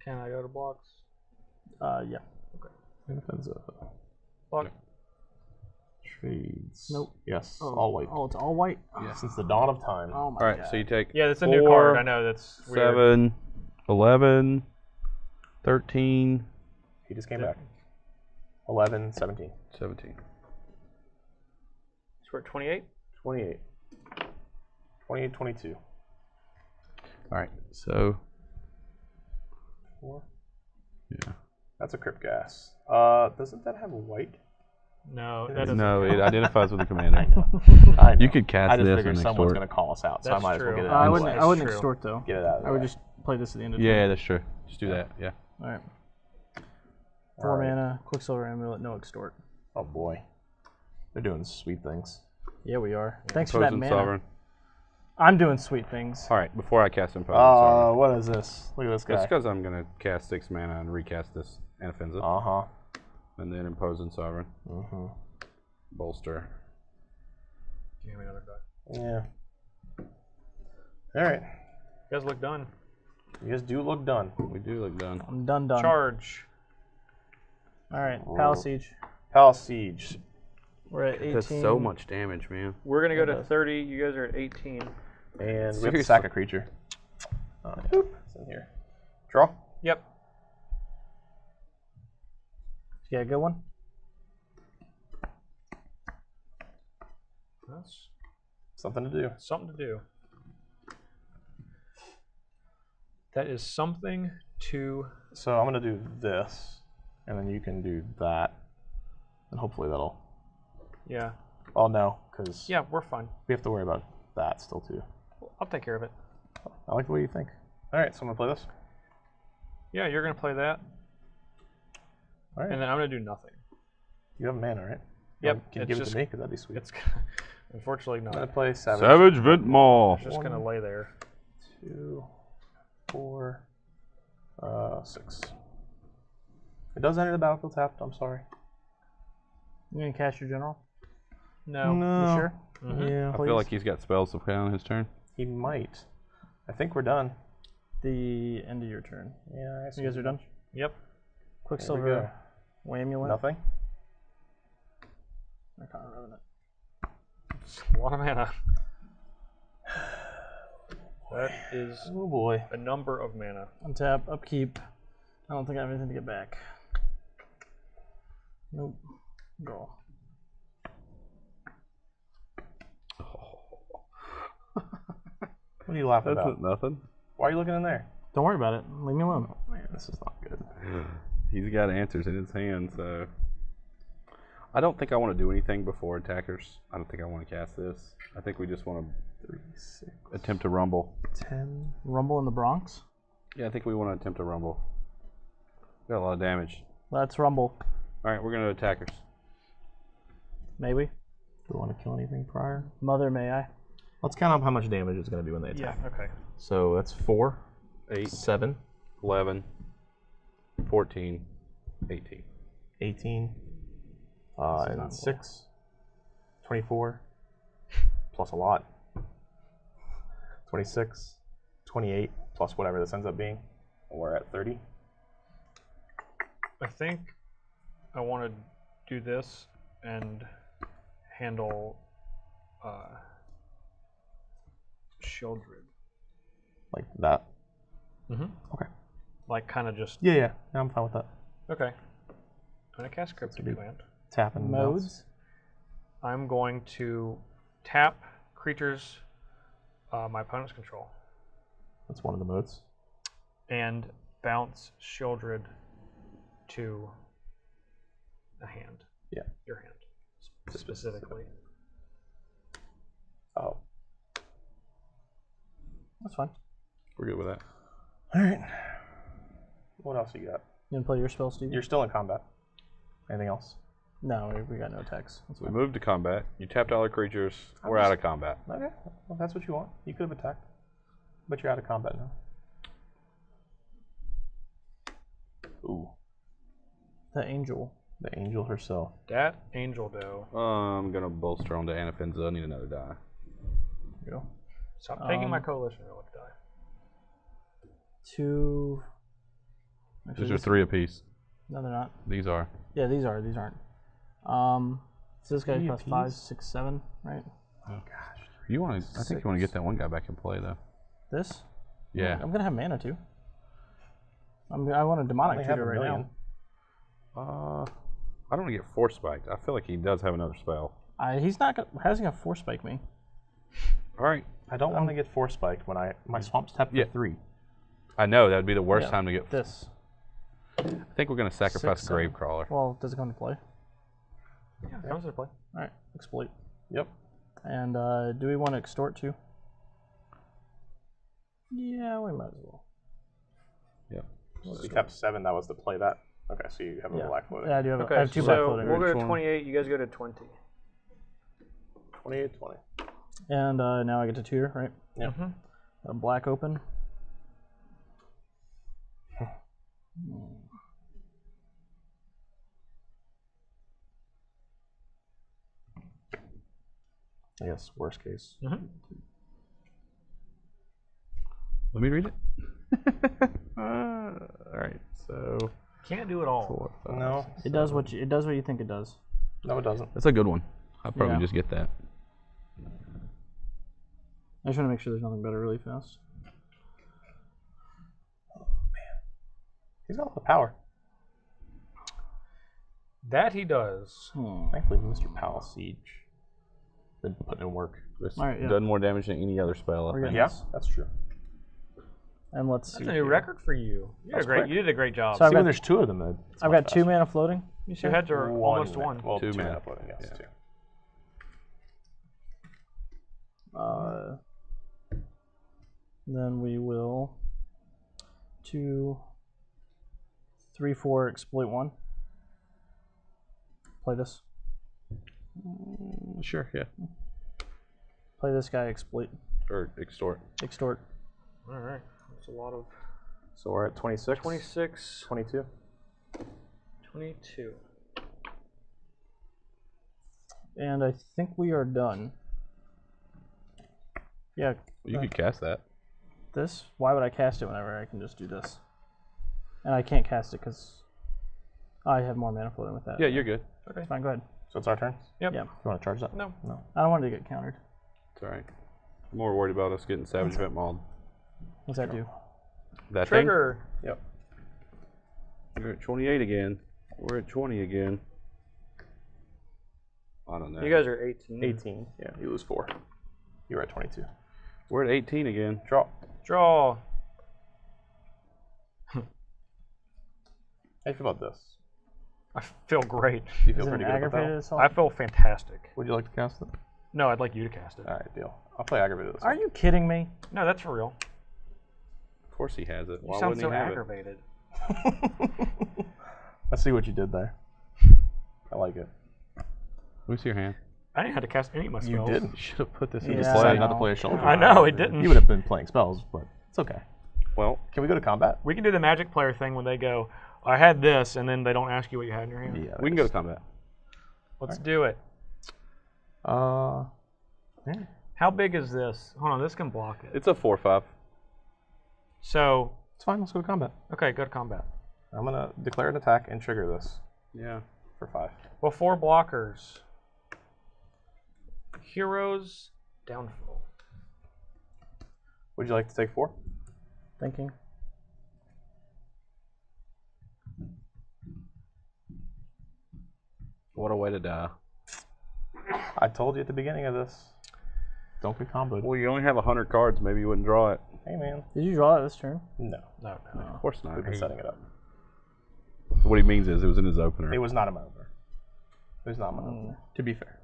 Can I go to blocks? Uh, yeah. Inoffensive. Fuck. Trades. Nope. Yes, Oh, all white. Oh, it's all white. Since the dawn of time. Oh my All right, god. so you take Yeah, that's a new card. I know that's weird. seven, 11, 13, He just came back. 11, 17. 17. So we're at 28. 28. 28, 22. All right, so Four. yeah. That's a Crypt Ghast. Uh, doesn't that have a white? No, that doesn't. No, it identifies with the commander. I know. You could cast I just this figured and someone's extort. going to call us out, so I That's might as well true. get it Uh, out I of the wouldn't. way. I wouldn't true. extort though. Get it out of the I would way. just play this at the end of the Yeah, turn. that's true. Just do that. Yeah. All right. Four All right. mana, Quicksilver Amulet, no extort. Oh boy. They're doing sweet things. Yeah, we are. Thanks for that Imposing mana. sovereign. I'm doing sweet things. All right, before I cast imposing Uh, sovereign, what is this? Look at this it's guy. because I'm gonna cast six mana and recast this Anafenza, Uh huh. And then imposing sovereign, Mm-hmm. bolster. Give me another die. Yeah. All right. You guys look done. You guys do look done. We do look done. I'm done. Done. Charge. All right. Palace Siege. Palace Siege. We're at 18. That's so much damage, man. We're gonna go to 30. You guys are at 18. And we have to sack a creature. Uh, yeah. It's in here. Draw. Yeah, good one. That's Something to do. something to do. That is something to. So I'm gonna do this, and then you can do that, and hopefully that'll. Yeah. Oh no, because Yeah, we're fine. we have to worry about that still too. I'll take care of it. I like the way you think. All right, so I'm gonna play this. Yeah, you're gonna play that, All right. and then I'm gonna do nothing. you have mana, right? Yep, Um, Can you it's give it to me? Because that'd be sweet. It's unfortunately I'm gonna play Savage. Savage Ventmaw. It's just gonna lay there. Two, four, uh, six. It does enter the battlefield tapped. I'm sorry. You gonna cast your general? No. You sure? Yeah. I feel like he's got spells to play on his turn. he might. I think we're done. The end of your turn. Yeah. I guess You guys are done. Yep. There we Quicksilver, go. Wamulet, Nothing. Arcana Revenant. It's a lot of mana. That is Oh boy. a number of mana. Untap, upkeep. I don't think I have anything to get back. Nope. Go. What are you laughing That's about? nothing. Why are you looking in there? Don't worry about it. Leave me alone. Oh, man, this is not good. He's got answers in his hand, so. I don't think I want to do anything before attackers. I don't think I want to cast this. I think we just want Three, six, to attempt to rumble. ten. Rumble in the Bronx. Yeah, I think we want to attempt to rumble. Got a lot of damage. Let's rumble. All right, we're going to attackers. Maybe. Do we want to kill anything prior? Mother, may I? Let's count up how much damage it's going to be when they attack. Yeah. Okay. So that's four, 8, seven, 11, 14, 18. 18, uh, and 6, 24, plus a lot. 26, 28, plus whatever this ends up being. We're at 30. I think I want to do this and handle uh, Sheoldred. Like that. Mm-hmm. Okay. Like kind of just Yeah, yeah. yeah I'm fine with that. okay. I'm gonna cast Cryptic be- Plant. Tapping Modes. I'm going to tap creatures uh, my opponent's control That's one of the modes. and bounce Sheoldred to a hand. Yeah. Your hand sp- specifically. Oh. That's fine. We're good with that. All right. What else you got? You gonna play your spell, Steve? You're still in combat. Anything else? No, we, we got no attacks. That's We fine. moved to combat. You tapped all the creatures. We're just- out of combat. Okay. Well, that's what you want. You could have attacked. But you're out of combat now. Ooh. The angel. The angel herself. That Angel Doe. I'm going to bolster onto Anafenza. I need another die. Go. Stop taking my Um, coalition relic die. Two. Those Actually, are this- three apiece. No, they're not. These are. Yeah, these are. These aren't. Um, so this guy Three costs five, apiece? six, right? Oh gosh. You want to? I think you want to get that one guy back in play though. This? Yeah. I'm gonna have mana too. I'm, I want a demonic only have tutor a right million. now. Uh, I don't want to get force spiked. I feel like he does have another spell. I, he's not. Gonna, how's he gonna force spike me? All right. I don't want to get force spiked when I my swamp's tapped for Yeah. three. I know that would be the worst Yeah. time to get. This. I think we're gonna sacrifice Six, Gravecrawler. Well, does it come into play? Yeah, comes into play. All right, exploit. Yep. And uh, do we want to extort too? Yeah, we might as well. Yep. So you tapped seven. That was to play that. Okay, so you have a Yeah. black floating. Yeah, I do have, Okay, I have two black so floating. we'll go to 28. You guys go to 20. 28, 20. And uh, now I get to tutor, right? Yeah. Mhm. A black open. I guess worst case. Let me read it. uh, all right. So Can't do it all. four, five, No, It does what you, it does what you think it does. no, it doesn't. That's a good one. I'll probably Yeah. just get that. I just want to make sure there's nothing better really fast. He's got a lot of power. That he does. Hmm. Thankfully, Mr. Palace Siege been putting in work. This All right, yeah. done more damage than any other spell. I We're think. getting Yeah, that's true. And let's That's see. a new here. record for you. You did a That's great. quick. You did a great job. So I've See, when got, there's two of them, then it's I've much got two mana floating. You Your said? heads are almost mana- one. Well, Two two, mana. mana floating, yes, Yeah. two. Uh, then we will two, three, four, exploit one. Play this. Sure. Yeah. Play this guy. Exploit. Or extort. Extort. All right. That's a lot of So we're at 26. 26, 22. 22. And I think we are done. Yeah. You could uh, cast that. This. Why would I cast it whenever I can just do this? And I can't cast it because I have more mana floating with that. Yeah, you're good. It's fine. Go ahead. So it's our turn. Yep. Yeah. You want to charge that? No. No. I don't want it to get countered. It's all right. I'm more worried about us getting Savage Vent Mauled. What's that do? That Trigger. Yep. We're at 28 again. We're at 20 again. I don't know. You guys are 18. 18. Yeah, you lose four. You're at 22. We're at 18 again. Draw. Draw. How do you feel about this? I feel great. Do you feel Is it an pretty good about that? one? assault? I feel fantastic. Would you like to cast it? No, I'd like you to cast it. All right, deal. I'll play aggravated. Are you kidding me? No, that's for real. Of course he has it. You Why sound wouldn't so he have aggravated. I see what you did there. I like it. it? Let me see your hand. I didn't have to cast any of my You spells. didn't. You should have put this You into Yeah, decided play. not to know. play a shoulder. I know, it didn't. You would have been playing spells, but it's okay. Well, Can we go to combat? We can do the magic player thing when they go, I had this, and then they don't ask you what you had in your hand. Yeah. we can go to combat. Let's do it. Uh, How big is this? Hold on, this can block it. It's a 4 5. So, it's fine. Let's go to combat. okay, go to combat. I'm gonna declare an attack and trigger this Yeah. for five. Well, four blockers. Hero's Downfall. Would you like to take four? Thinking. What a way to die. I told you at the beginning of this. Don't get comboed. Well, you only have 100 cards. Maybe you wouldn't draw it. Hey man. Did you draw it this turn? No, No, no. Of course not. we've been setting it up. What he means is it was in his opener. It was not a maneuver. It was not a maneuver. Hmm. To be fair.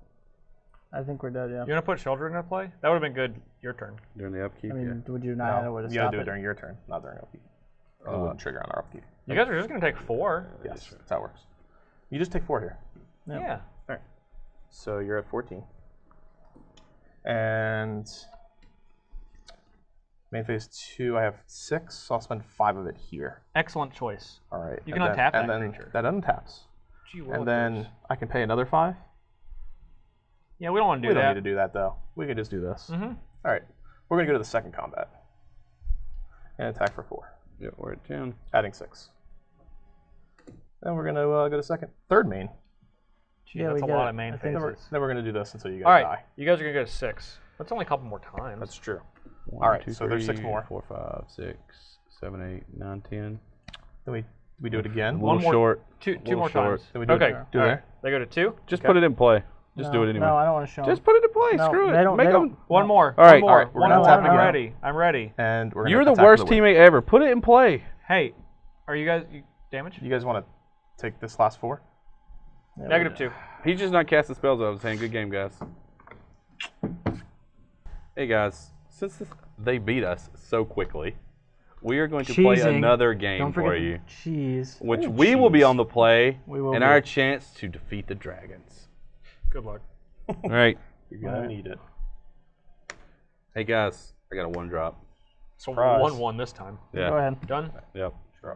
I think we're dead. Yeah. You want to put children into play? That would have been good. Your turn. During the upkeep. I mean, would you not No, know where to you gotta do it it? during your turn, not during upkeep. It wouldn't uh, trigger on our upkeep. You guys are just going to take four. Yes, that's how it works. You just take four here. Yeah. Yeah. All right. So you're at 14. And main phase two, I have six. So I'll spend five of it here. Excellent choice. All right. You and can then, untap and that then creature. That untaps. Gee And then I can pay another five. Yeah, we don't want to do we do don't need to do that though. We can just do this. Mhm. All right. We're gonna go to the second combat and attack for four, yeah, we're at 10. adding six. Then we're gonna uh, go to second, third main. Gee, Yeah, that's we a lot it. of main I think Then we're, phases. then we're gonna do this until you guys All right, die. you guys are gonna go to six. That's only a couple more times. That's true. One, All right, two, so there's six more. Four, five, six, seven, eight, nine, ten. Then we we do it again. A One more- short. two, two more short. times. Then we do okay, it, do it right. They go to two. Just Okay. put it in play. Just do No, it anyway. No, I don't want to show 'em. Just put it in play. No, Screw it. don't- Make they 'em- don't- One more. All right, One more. all right, we're One gonna more. I'm ready. I'm ready. And we're You're the worst for win. teammate ever. Put it in play. Hey, are you guys you damaged? You guys want to take this last four? Yeah, we Negative do. two. He's just not casting spells. I was saying, good game, guys. Hey guys, since this, they beat us so quickly, we are going to play Cheesing. another game Don't for forget you, cheese. which oh, we will be on the play, We will and be. our chance to defeat the dragons. Good luck. All right. You're gonna need it. Hey guys, I got a one drop. So Surprise. one one this time. Yeah. Go ahead. Done. Yep. Draw.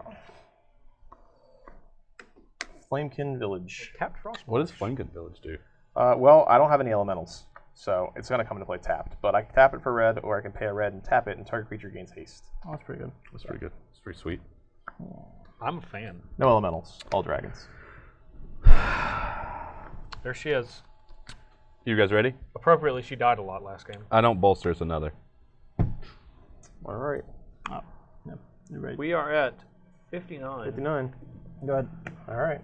Flamekin Village. Tapped frost. What does Flamekin Village do? Uh, well, I don't have any elementals, so it's gonna come into play tapped. But I can tap it for red, or I can pay a red and tap it, and target creature gains haste. Oh, that's pretty good. That's pretty good. It's pretty sweet. I'm a fan. No elementals, all dragons. There she is. You guys ready? Appropriately, she died a lot last game. I don't bolster. It's another. All right, Oh, yep. You're right. We are at 59. 59. Go ahead. All right.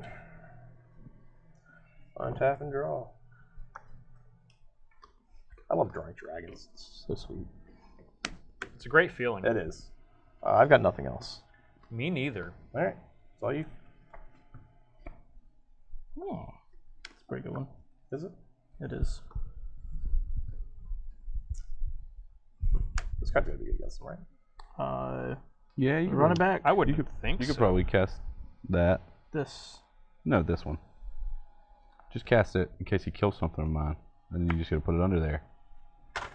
Untap and draw. I love drawing dragons. It's so sweet. It's a great feeling. It is. Uh, I've got nothing else. Me neither. All right, it's all you. Oh, it's a pretty good one. Is it? It is. This card's gonna be good against them, right? Uh, Yeah, you can run it back. I would You could think You could so. probably cast that. This. No, this one. Just cast it in case he kills something of mine, and then you just gotta put it under there.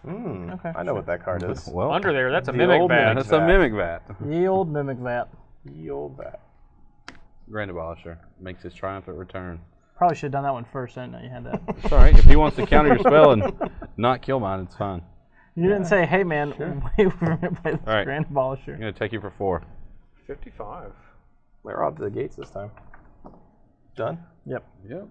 Hmm. Okay, I know what that card is. Well, Under there, that's a The mimic old bag. that's a mimic vat. The old mimic vat. The old bat. Grand Abolisher makes his triumphant return. Probably should have done that one first. I didn't know you had that. It's all right if he wants to counter your spell and not kill mine. It's fine. You didn't say, "Hey, man, wait, we're gonna play this All right. Grand I'm gonna take you for four. 55. We're off to the gates this time. Done. Yep. Yep.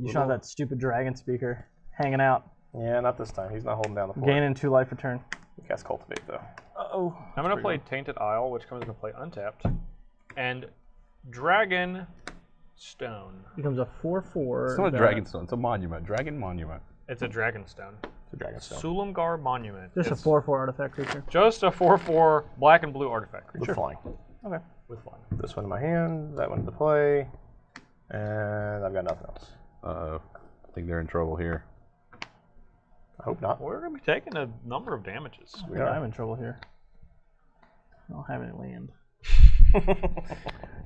You should have that stupid dragon speaker hanging out, Yeah, not this time. He's not holding down the fort. gaining two life return. We cast cultivate though. Uh-oh. I'm going to play Tainted Isle, which comes into play untapped. And Dragon Stone. Becomes a four-four. It's not a dragon stone. It's a monument. Dragon monument. It's a Dragon Stone. It's a dragon stone. Silumgar Monument. Just a It's four-four artifact creature. Just a 4 4 black and blue artifact creature. With flying. Okay. With flying. This one in my hand. That one into play. And I've got nothing else. Uh oh. I think they're in trouble here. I hope not. We're going to be taking a number of damages. We are. I'm in trouble here. I don't have any land. I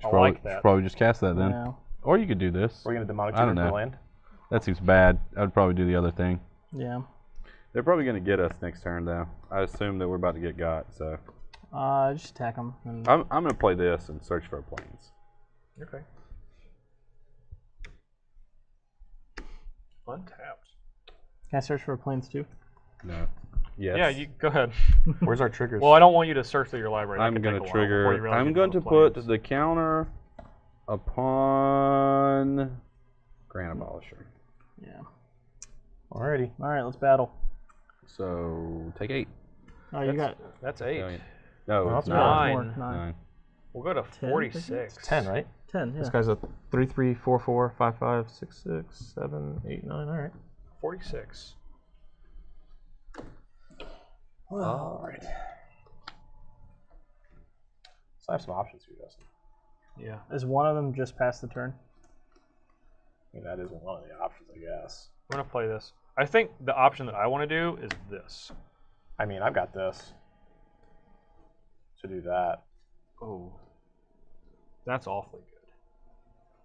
Probably, like that. Probably just cast that then. Yeah. Or you could do this. We're gonna demonic I don't tutor for land. That seems bad. I would probably do the other thing. Yeah. They're probably gonna get us next turn though. I assume that we're about to get got. So Uh, just attack them. And I'm I'm gonna play this and search for plains. Okay. Untapped. can I search for plains too? No. Yes. Yeah, you go ahead. Where's our triggers? Well, I don't want you to search through your library. That I'm could gonna while before you trigger. realize I'm you going to the put plans. the counter upon Grand Abolisher. Yeah. Alrighty. All right, let's battle. So take eight. Oh, you got That's eight. No, no Well, it's that's nine. Nine. more. Nine. Nine. We'll go to Ten, 46. Ten, right? Ten. Yeah. This guy's a three, three, four, four, five, five, six, six, seven, eight, nine. All right. 46. All right. So I have some options for you, Justin. Yeah. Is one of them just past the turn? I mean, that is one of the options, I guess. I'm going to play this. I think the option that I want to do is this. I mean, I've got this to do that. Oh. That's awfully good.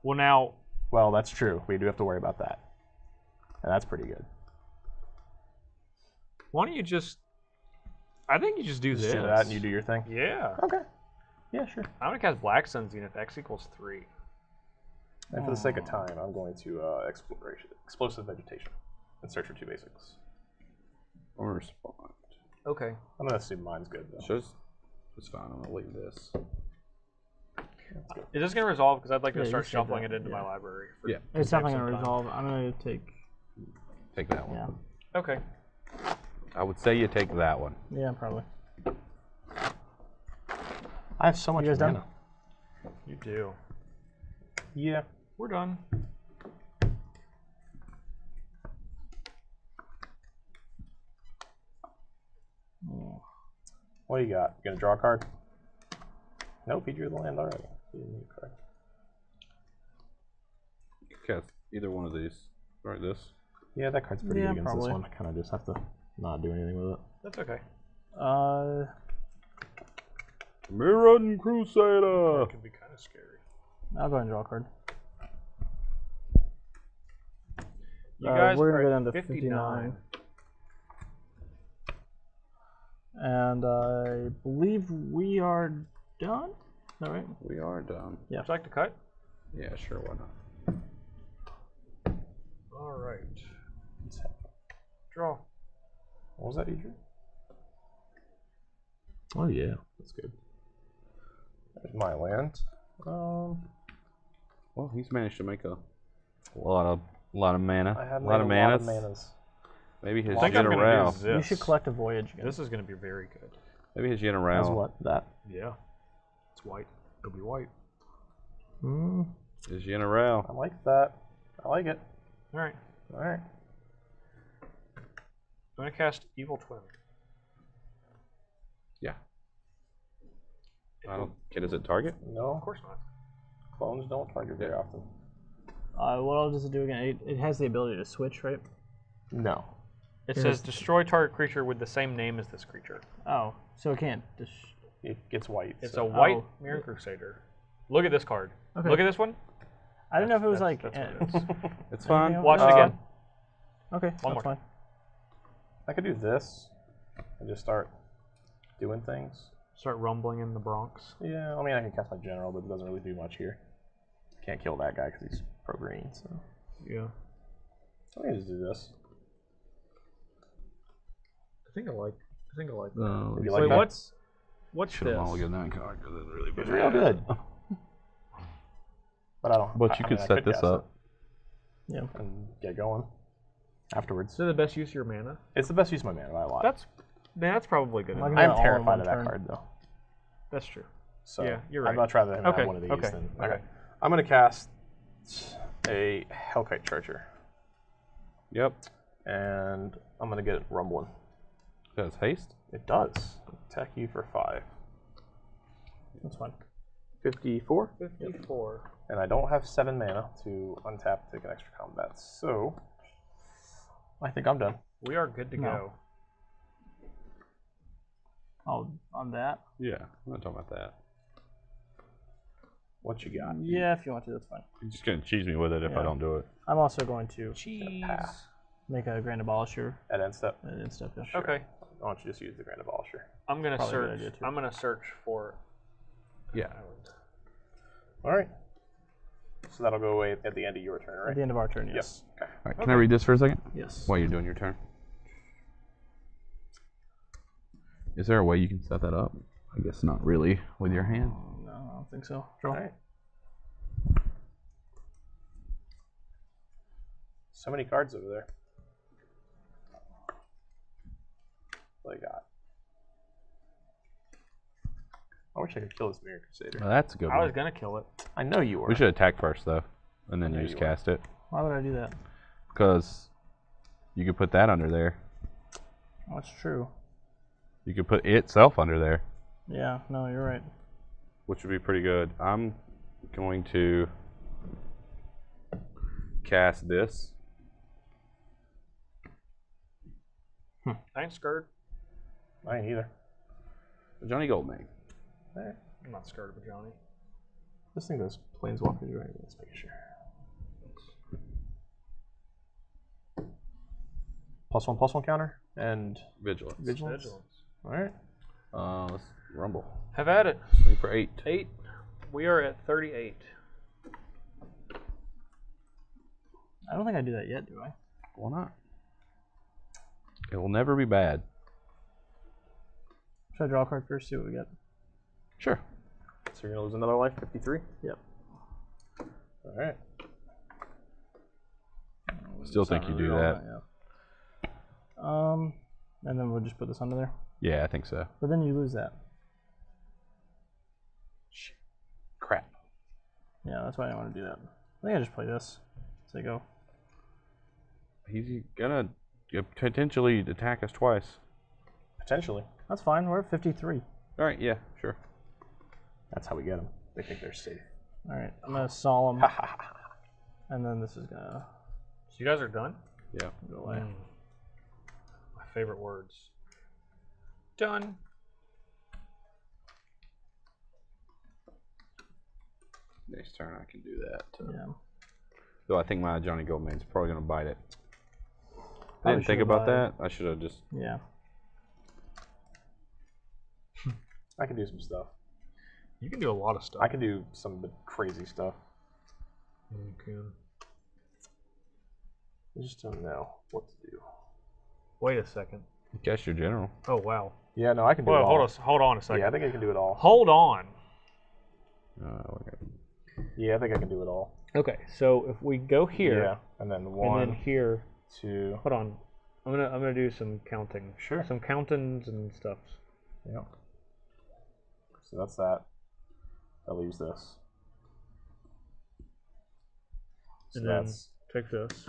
Well, now, Well, that's true. We do have to worry about that, and that's pretty good. why don't you just. I think you just do Just this. do that, and you do your thing. Yeah. Okay. Yeah, sure. I'm going to cast Black Sun Zenith. X equals 3. And for the sake of time, I'm going to uh, exploration, explosive vegetation, and search for two basics. Or respond. Okay. I'm gonna assume mine's good though. Just it's fine. I'm gonna leave this. Is this going to resolve? Because I'd like to Yeah, you start said shuffling that, it into my yeah. library. For Yeah. It's save definitely gonna time. resolve. I'm gonna take. Take that one. Yeah. Okay. I would say you take that one. Yeah, probably. I have so much You guys done? mana. You do. Yeah. We're done. What do you got? You gonna draw a card? Nope, he drew the land already. He didn't need a card. Cast either one of these. Right, this. Yeah, that card's pretty Yeah, good against probably. this one. I kind of just have to not do anything with it. That's okay. Uh, Mirran Crusader. It could be kind of scary. I'll go ahead and draw a card. You Uh, guys we're gonna at go down to 59. And I believe we are done. Is that right? We are done. Yeah. Would you like to cut? Yeah, sure. Why not? All right. Draw. What was that you drew? Oh yeah, that's good. There's my land. Um, Well, he's managed to make a lot of lot of mana. I have a lot of made a lot of manas. manas. Maybe his I think going to general. use. You should collect a voyage again. This is going to be very good. Maybe his As general. what? That? Yeah. It's white. It'll be white. Hmm. a row? I like that. I like it. All right. All right. I'm going to cast Evil Twin. Yeah. I don't. Okay, does it target? No, Of course not. clones don't target very often. Uh, what else does it do again? It, it has the ability to switch, right? No. It It says destroy target creature with the same name as this creature. Oh, so it can't. Just, It gets white. It's so- a white Oh. Mirran Crusader. Look at this card. Okay. Look at this one. I don't know if it was That's- like. that's what it is. It's fine. else? Watch it Uh, again. okay, One that's more. fine. I could do this and just start doing things. Start rumbling in the Bronx. Yeah, I mean, I can cast my general, but it doesn't really do much here. Can't kill that guy because he's pro green, so. Yeah. I can just do this. I think I like. I think I like Uh, You like Wait, that? what's what's Should this? have looked at that card because it's really It's bad. real good. But I don't. But I- you I could mean, I set this cast up. Yeah. and get going afterwards. Is that the best use of your mana? It's the best use of my mana by a lot. That's man, that's probably good. Like enough. I'm terrified of that turn. card, though. That's true. So Yeah, you're I'd right. much rather him Okay, have one of these okay, than. okay. I'm going to cast a Hellkite Charger, Yep. and I'm going to get it Rumbling. Does haste? It does. Attack you for five. That's fine. 54. Fifty-four. And I don't have seven mana to untap to take an extra combat, so I think I'm done. We are good to No. go. Oh, on that? Yeah. I'm not talking about that. What you got? Yeah, if you want to, that's fine. You're just gonna cheese me with it if I don't do it. I'm also going to Cheese. make a Grand Abolisher At end step. and and stuff. Yeah. Okay. Why don't you just use the Grand Abolisher? I'm gonna Probably a good search. idea, too. I'm gonna search for. Yeah. All right. So that'll go away at the end of your turn, right? At right? the end of our turn, yes. Yes. Okay. All right. Can I read this for a second? Yes. While you're doing your turn. Is there a way you can set that up? I guess not really with your hand. Um, no, I don't think so. Draw. right. So many cards over there. What I got? I wish I could kill this Mirran Crusader. Well, that's a good I was gonna kill it. I know you were. We should attack first though, and then Yeah, you just you are. cast it Why would I do that? because you could put that under there. That's true. You could put itself under there, Yeah, no, you're right. which would be pretty good. I'm going to cast this. I ain't scared. I ain't either. Ajani Goldmane. All right. I'm not scared of a Johnny. This thing does Planeswalkers, right? Let's make sure. Plus one, plus one counter, and Vigilance. vigilance. Vigilance. All right. Uh, let's rumble. Have at it. Swing for eight. Eight. We are at 38. I don't think I do that yet, do I? Why not? It will never be bad. Should I draw a card first? See what we get. Sure. So you're gonna lose another life, 53. Yep. All right. Still think you do that. Um, and then we'll just put this under there. Yeah, I think so. But then you lose that. Shit. Crap. Yeah, that's why I didn't want to do that. I think I just play this. So you go. He's gonna potentially attack us twice. Potentially. That's fine. We're at 53. All right. Yeah. Sure. That's how we get them. They think they're safe. All right, I'm gonna solemn, and then this is gonna So you guys are done? Yeah. go away. Mm. My favorite words. Done. Next turn, I can do that. Yeah. Though I think my Ajani Goldmane's probably gonna bite it. I Probably didn't think should've about lied. that. I should have just. Yeah. I can do some stuff. You can do a lot of stuff. I can do some of the crazy stuff. You can. I just don't know what to do. Wait a second. Guess your general. Oh wow. Yeah, no, I can do Well, it all. hold on. Hold on a second. Yeah, I think I can do it all. hold on. Uh, okay. Yeah, I think I can do it all. Okay, so if we go here Yeah, and then one, and one, then here, two. hold on. I'm gonna I'm gonna do some counting. Sure. Some countings and stuff. Yeah. So that's that. That leaves this. So And then that's take this.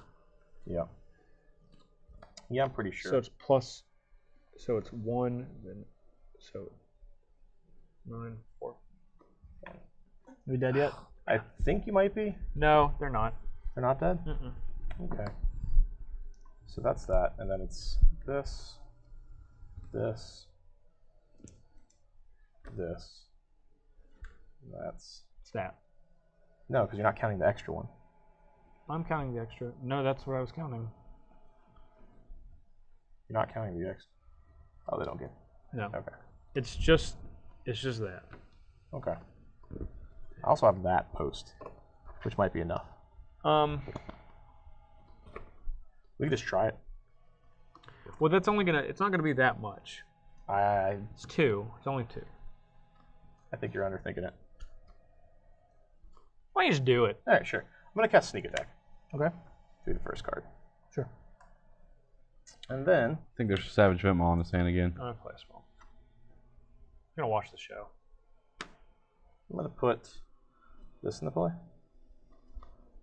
yeah. Yeah, I'm pretty sure. So it's plus. So it's one. Then so nine four. Are We dead yet? I think you might be. No, they're not. They're not dead. Mm-mm. Okay. So that's that, and then it's this, this, this. That's that. no, because you're not counting the extra one. I'm counting the extra. No, that's what I was counting. You're not counting the extra. Oh, they don't get. No, Okay. it's just it's just that. Okay. I also have that post, which might be enough. Um. We can just try it. Well, that's only gonna. It's not gonna be that much. I It's two. It's only two. I think you're underthinking it. Why don't you just do it? All right, sure. I'm gonna cast sneak attack. Okay. Do the first card, Sure. and then I think there's Savage Ventmaw in his hand again. I'm gonna play a small. I'm gonna watch the show. I'm gonna put this in the play,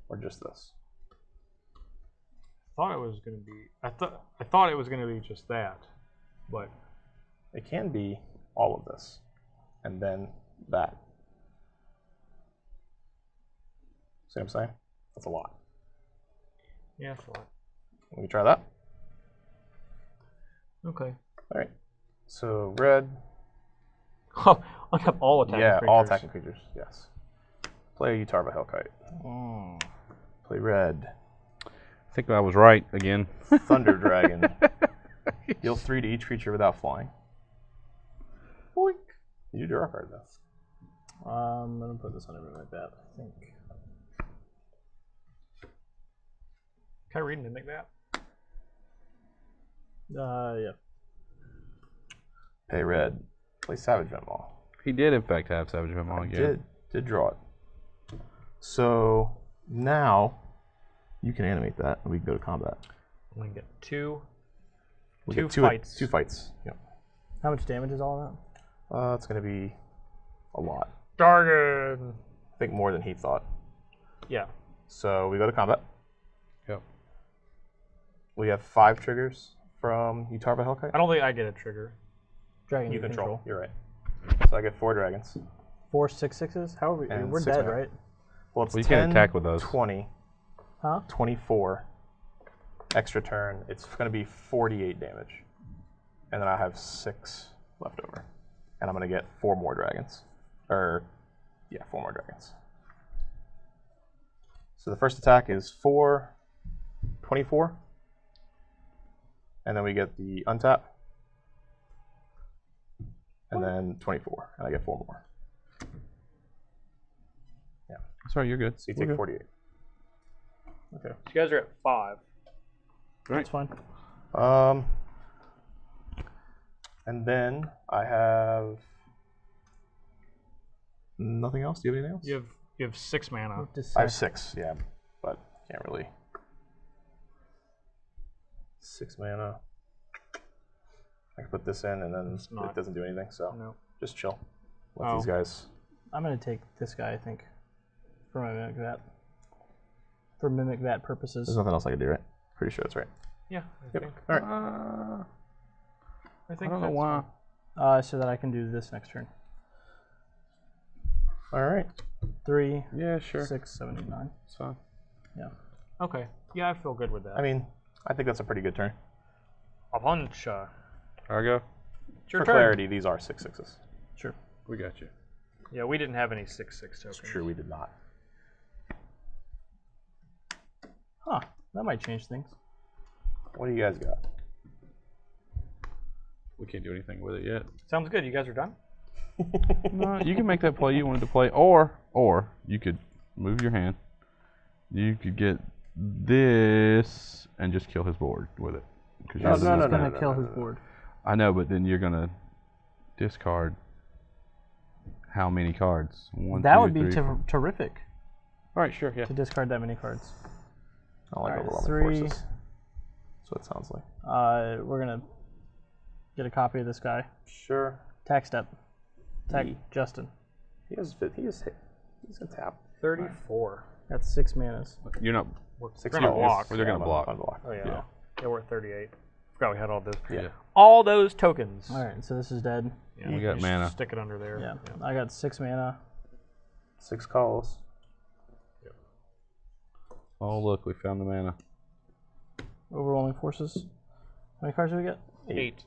or just this. I thought it was gonna be. I thought I thought it was gonna be just that, but It can be all of this, and then that. See what I'm saying? That's a lot. yeah, it's a lot. Let me try that. Okay. All right. So red, Oh, I have all attacking yeah, creatures. all attacking creatures. Yes. Play a Utvara Hellkite. Mm. Play red. I think I was right again. Thunder Dragon. Deal three to each creature without flying. Boink. You draw a card though. Um, I'm gonna put this on everything like that. I think. Can I read and mimic that? Uh, yeah. Pay red. Play Savage Ventmaw. He did, in fact, have Savage Ventmaw again. Did did draw it. So now you can animate that, and we can go to combat. I'm gonna get two. We Two get two fights. Two fights. Yep. How much damage is all that? Uh, it's gonna be a lot. Dargon. I think more than he thought. Yeah. So we go to combat. Yep. We have five triggers from Utvara Hellkite. I don't think I get a trigger. Dragon You you control. You're right. So I get four dragons. Four six sixes. How are we? And we're six dead, mana. right? Well, it's Well, you 10, can't attack with those. 20, Huh? 24 extra turn. It's going to be 48 damage. And then I have six left over. And I'm going to get four more dragons. Or, yeah, four more dragons. So the first attack is 4, 24. And then we get the untap. And then 24. And I get four more. Yeah. Sorry, you're good. So you take 48. Okay. So you guys are at five. That's fine. Um, and then I have Nothing else? Do you have anything else? You have you have six mana. I have six, yeah, but can't really. Six mana. I can put this in, and then not- it doesn't do anything. So No. just chill. Let Oh. these guys. I'm gonna take this guy. I think for my mimic vat. For mimic vat purposes. There's nothing else I can do, right? Pretty sure that's right. Yeah, I Yep. think All right. Uh, I I don't know that's why. Uh, so that I can do this next turn. All right. Three, Yeah, sure. six, seven, eight, nine. It's fine. Yeah. Okay. Yeah, I feel good with that. I mean, I think that's a pretty good turn. a punch. Uh, Here I go. it's your For turn. clarity, these are six sixes. Sure. We got you. Yeah, we didn't have any six six tokens. True, we did not. Huh. That might change things. What do you guys got? We can't do anything with it yet. Sounds good. You guys are done. no, you can make that play you wanted to play, or or you could move your hand. You could get this and just kill his board with it. 'Cause No, yours is- no, no, It's no, gonna no, kill no, his no. board. I know, but then you're gonna discard how many cards? One, That two, would be three, ter- terrific All right, sure, yeah. to discard that many cards. I like Alright, overwhelming three. forces. That's what it sounds like. Uh, we're gonna get a copy of this guy. Sure. Tax step. Tag Ye- Justin. He has. He has. He's gonna tap. Thirty-four. That's six manas. You're not. We're Six gonna colors. block. They're gonna Yeah, block. Oh yeah. Yeah. yeah. we're at thirty-eight. Forgot we had all this. Yeah. All those tokens. All right, so this is dead. Yeah, We got just mana. Stick it under there. Yeah, I got six mana. Six calls. Yep. Oh look, we found the mana. Overwhelming forces. How many cards do we get? Eight.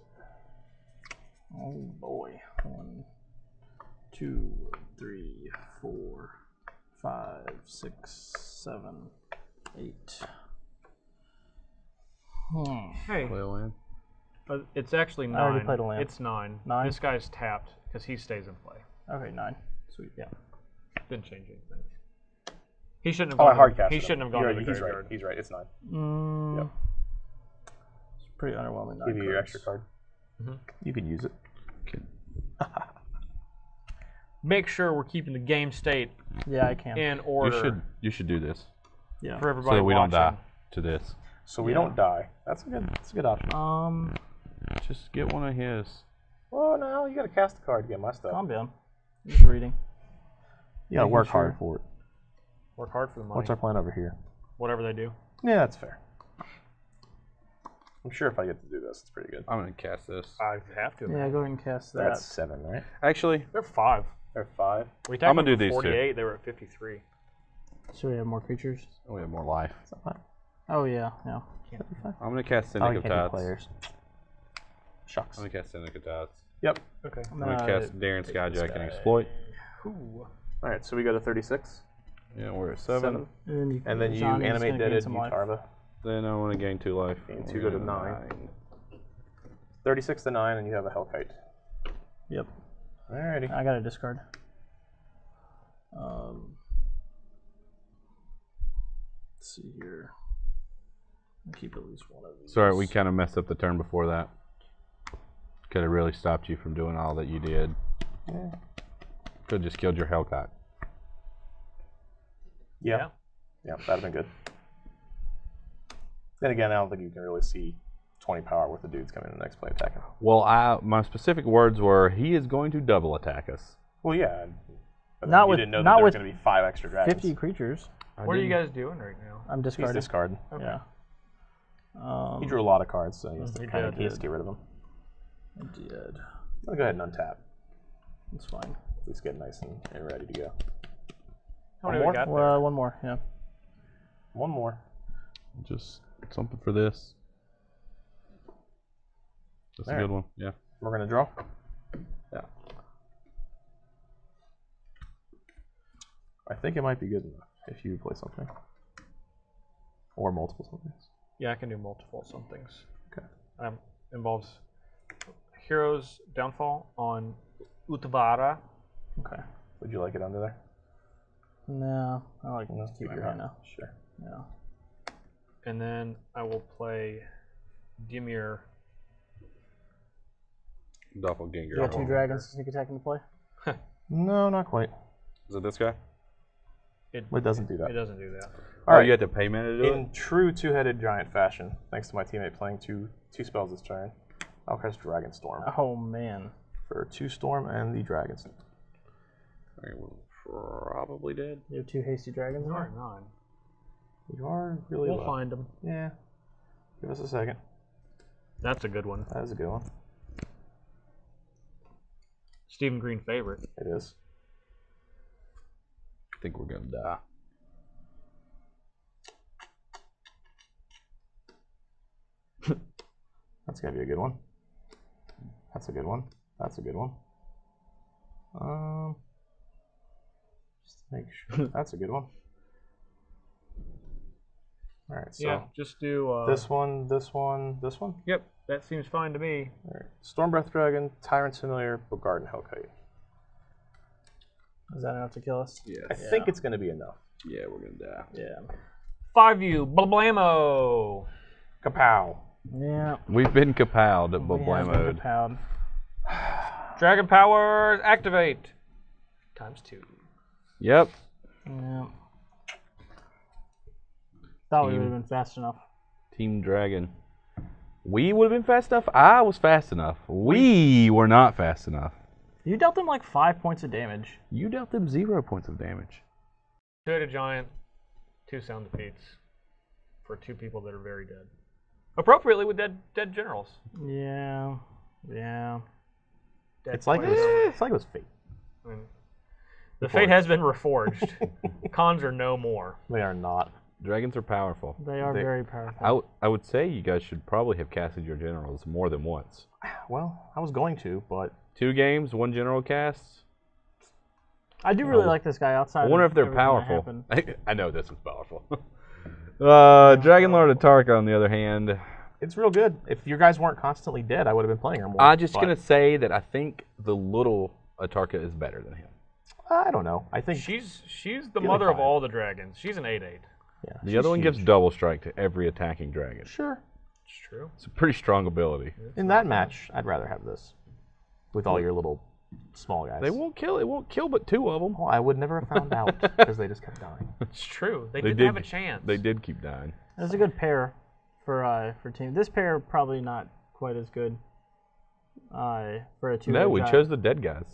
Oh boy. One, two, three, four, five, six, seven, eight. Hmm. Hey, Play a land. uh, it's actually nine. I already played a land. It's nine. Nine? This guy's tapped because he stays in play. Okay, nine. Sweet. Yeah. Didn't change anything. He shouldn't have Oh, gone. I to- hard cast. He shouldn't have gone You're to right, the He's graveyard. right. He's right. It's nine. Mm, Yep. It's pretty underwhelming. Nine Give you your cards. extra card. Mhm. You can use it. Make sure we're keeping the game state Yeah, I can. in order You order should you should do this yeah. for so everybody that we don't watching. die to this. So we Yeah. don't die. That's a good. That's a good option. Um, Just get one of his. Well, no, you gotta cast the card to get my stuff. calm down. Just reading. You gotta work sure. hard for it. Work hard for the money. What's our plan over here? Whatever they do. Yeah, that's fair. I'm sure if I get to do this, it's pretty good. I'm gonna cast this. I have to. Yeah, go ahead and cast that. That's seven, right? Actually, They're five. Or five. We I'm gonna do them these two. 48. They were at 53. So we have more creatures. Oh, we have more life. Is that fine? Oh yeah, yeah. I'm gonna cast Oh, Syndic you of can't do Tides. players. Shucks. I'm gonna cast Syndic of Tithes. Yep. Okay. I'm I'm gonna gonna cast Darren take Skyjack and. Exploit. Ooh. All right, so we go to 36. Yeah, we're at seven. Seven. And then you, And then you Ajani's gonna animate gain Deaded some life. Utvara. Then I want to gain two life. Gain two, go to gonna nine. 36 to 9, and you have a Hellkite. Yep. Alrighty. I got a discard. Um, let's see here. I'll keep at least one of these. Sorry, we kind of messed up the turn before that. Could have really stopped you from doing all that you did. Yeah. Could have just killed your Hellkite. Yeah. Yeah. Yeah, that'd have been good. Then again, I don't think you can really see 20 power with the dudes coming in the next play attacking. Well, I my specific words were he is going to double attack us. Well, yeah. But Not you with- didn't know that there was with going to be five extra dragons. Fifty creatures. I What are you didn't- guys doing right now? I'm He's discarding. discarding. Yeah. Um, He drew a lot of cards, so he has to He kind of he has to get rid of them. I did. I'll go ahead and untap. That's fine. At least get nice and, and ready to go. How One many more? we got there? Well, one more. Yeah. One more. Just something for this. That's a Alright. good one. Yeah. We're going to draw. Yeah. I think it might be good enough if you play something. Or multiple somethings. Yeah, I can do multiple somethings. Okay. Um, involves Hero's Downfall on Utvara. Okay. Would you like it under there? No, I like No, keep keep it your right hand. now. Sure. Yeah. And then I will play Dimir. Doppelganger. You got two dragons to sneak attack into play. No, not quite. Is it this guy? It, It doesn't do that. it doesn't do that. Oh, All right, oh, you have to pay mana to do it? In true two-headed giant fashion, thanks to my teammate playing two two spells this turn, I'll cast Dragon Storm Oh man. for two storm and the Dragon Storm. Alright, we're probably dead. You have two hasty dragons. in there? Nine. You are really We'll low. find them. Yeah. Give us a second. That's a good one. That is a good one. Stephen Green favorite. It is. I think we're gonna die. That's gonna be a good one. That's a good one. That's a good one. Um, just to make sure. That's a good one. All right. So yeah, just do uh, this one, this one, this one. Yep, that seems fine to me. All right. Stormbreath Dragon, Tyrant Familiar, Bogardan Hellkite. Is that enough to kill us? Yeah. I think it's gonna be enough. Yeah, we're gonna die. Yeah. Five you, blamo. Kapow. Yeah. We've been kapowed at We have been Blablamode. Dragon powers activate. Times two. Yep. Yeah. Thought we would have been fast enough. Team Dragon. We would have been fast enough. I was fast enough. We were not fast enough. You dealt them like five points of damage. You dealt them zero points of damage. Two-headed giant, two sound defeats for two people that are very dead. Appropriately with dead dead generals. Yeah. Yeah. Dead It's like it was, it's like it was fate. I mean, the fate has been reforged. Khans are no more. They are not. Dragons are powerful. They are They- very powerful. I, w- I would say you guys should probably have casted your generals more than once. Well, I was going to, but Two games, one general cast. I do really like this guy outside. I wonder of if they're everything that powerful. happened. I know this one's powerful. uh, Dragonlord Atarka, on the other hand, it's real good. If your guys weren't constantly dead, I would have been playing her more. I'm just but gonna say that I think the little Atarka is better than him. I don't know. I think She's she's the mother of all the dragons. She's an eight eight. Yeah, The she's other one gives double strike to every attacking dragon. Sure. It's true. It's a pretty strong ability. In that match, I'd rather have this with all your little small guys. They won't kill. It won't kill, but two of them. Well, I would never have found out because they just kept dying. It's true. They, They didn't did have a chance. They did keep dying. That's a good pair for uh for team. This pair probably not quite as good. Uh, for a two. No, we chose the dead guys.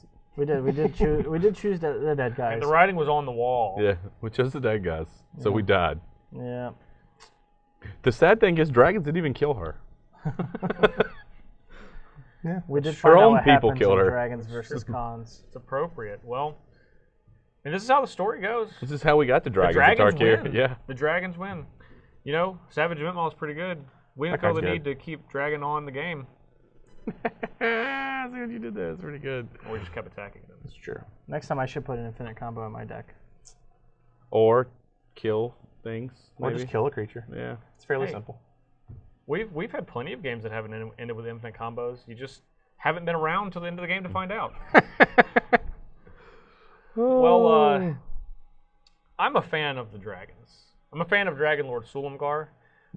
We did. We did choose. we did choose the, the dead guys. The writing was on the wall. Yeah, we chose the dead guys. So we died. Yeah. The sad thing is, dragons didn't even kill her. yeah, We did Her out own what people killed her. Dragons versus Khans. It's appropriate. Well, and this is how the story goes. This is how we got the dragons. The dragons. dragons at Tarkir. win. Yeah. The dragons win. You know, Savage Ventmaw is pretty good. We didn't feel the guy's need to keep dragging on the game. I see what you did there. That's pretty good. We just kept attacking them. It's true. Next time I should put an infinite combo in my deck. Or kill things. Or Maybe. just kill a creature. Yeah. It's fairly Hey. simple. We've we've had plenty of games that haven't ended- ended with infinite combos. You just haven't been around until the end of the game to find out. well, uh, I'm a fan of the dragons. I'm a fan of Dragonlord Silumgar.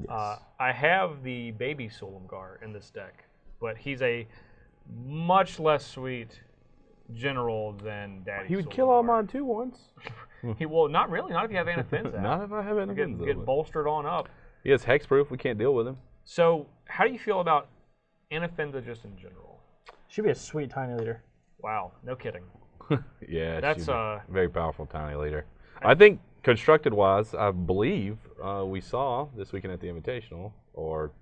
Uh, I have the baby Silumgar in this deck, but he's a much less sweet general than Daddy. He would kill Silumgar. all too once. He will not really, not if you have Anafenza. Not if I have any get, get bolstered on up. He has hexproof. We can't deal with him. So, how do you feel about Anafenza just in general? Should be a sweet tiny leader. Wow, no kidding. Yeah, That's, a uh, very powerful tiny leader. I think constructed wise, I believe uh, we saw this weekend at the Invitational or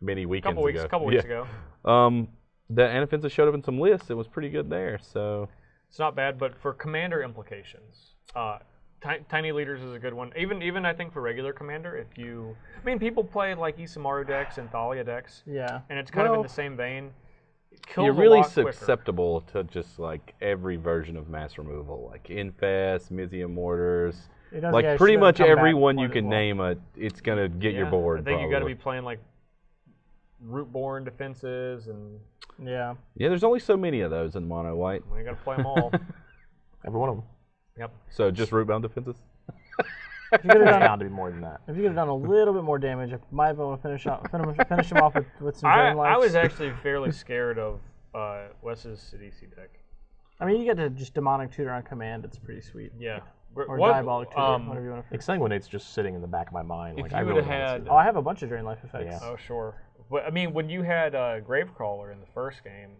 many A weekends couple weeks, ago. A couple weeks Yeah. ago. Um, that Anafenza showed up in some lists. It was pretty good there. So It's not bad, but for commander implications, uh, ti- tiny leaders is a good one. Even even I think for regular commander, if you, I mean, people play like Isamaru decks and Thalia decks, Yeah. and it's kind of in the same vein. You're really lot quicker. susceptible to just like every version of mass removal, like Infest, Mizzium Mortars. Like pretty much come back every one you can well. name, a, it's gonna get your board. I think you've got to be playing like Rootborn Defenses, and Yeah. Yeah, there's only so many of those in mono white. you got to play them all. Every one of them. yep. So just Rootborn Defenses. If you could have done, bound to be more than that. if you could have done a little bit more damage, I might be able to finish off, finish, finish him off with, with some I, dragon lights. I was actually fairly scared of uh, Wes's Sidisi deck. I mean, you get to just demonic tutor on command. It's pretty sweet. Yeah. Or What- diabolic tutor, um, whatever you want to phrase. Exsanguinate's just sitting in the back of my mind. If like, you I would've really wanna had- Oh, I have a bunch of drain life effects. Yeah. Oh, sure. But I mean, when you had uh, Gravecrawler in the first game,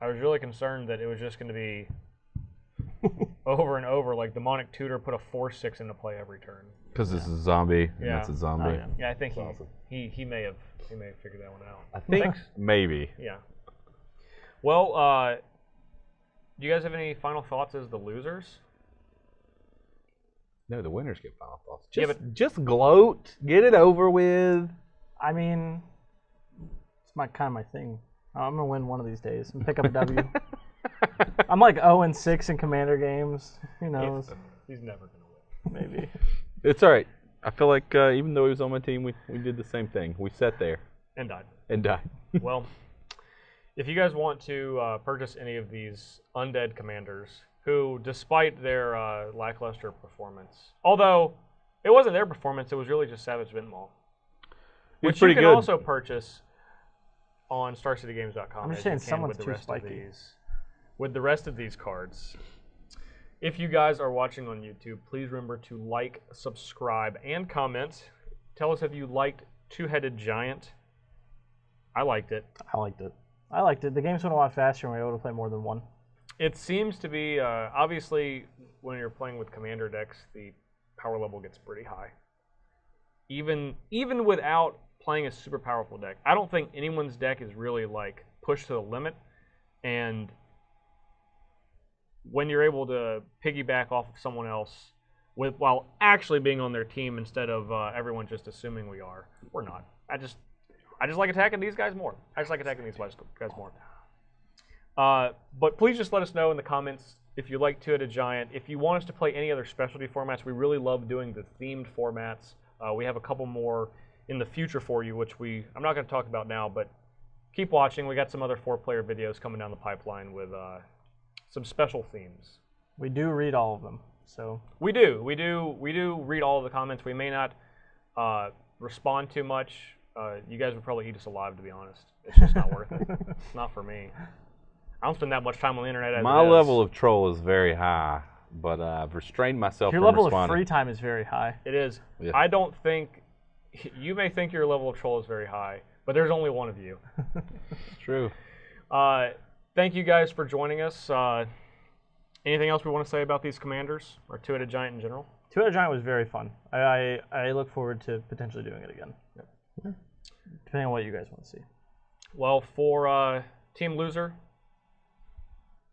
I was really concerned that it was just going to be over and over. Like demonic tutor put a four six into play every turn. Because this is a zombie, and Yeah. that's a zombie. Oh, yeah. Yeah, I think he, he he may have he may have figured that one out. I think maybe. Yeah. Well, uh, do you guys have any final thoughts as the losers? No, the winners get final thoughts. Yeah, Just, just gloat. Get it over with. I mean, it's my kind of my thing. I'm gonna win one of these days and pick up a W. I'm like 0 and 6 in commander games. Who knows? He's never going to win. Maybe. It's all right. I feel like uh, even though he was on my team, we, we did the same thing. We sat there And died. and died. well, if you guys want to uh, purchase any of these undead commanders, who, despite their uh, lackluster performance, although it wasn't their performance, it was really just Savage Ventmaw, He which pretty you can good. also purchase on StarCityGames.com. I'm just saying someone's with the too rest spiky. Of these, with the rest of these cards. If you guys are watching on YouTube, please remember to like, subscribe, and comment. Tell us if you liked Two Headed Giant. I liked it. I liked it. I liked it. The games went a lot faster and we were able to play more than one. It seems to be uh, obviously when you're playing with commander decks, the power level gets pretty high. Even even without playing a super powerful deck, I don't think anyone's deck is really like pushed to the limit. And when you're able to piggyback off of someone else with while actually being on their team instead of uh, everyone just assuming we are, we're not. I just I just like attacking these guys more. I just like attacking these guys more. Uh, but please just let us know in the comments if you like Two-Headed Giant. If you want us to play any other specialty formats, we really love doing the themed formats. Uh, we have a couple more in the future for you, which we I'm not going to talk about now, but keep watching. We got some other four-player videos coming down the pipeline with uh, some special themes. We do read all of them. So We do, we do, we do read all of the comments. We may not uh, respond too much. Uh, you guys would probably eat us alive, to be honest. It's just not worth it. It's not for me. I don't spend that much time on the internet. As My it is. level of troll is very high, but uh, I've restrained myself your from level of free time is very high. It is. Yeah. I don't think you may think your level of troll is very high, but there's only one of you. It's true. Uh, thank you guys for joining us. Uh, anything else we want to say about these commanders or two-headed giant in general? Two-Headed Giant was very fun. I, I, I look forward to potentially doing it again. Depending on what you guys want to see. Well, for uh, Team Loser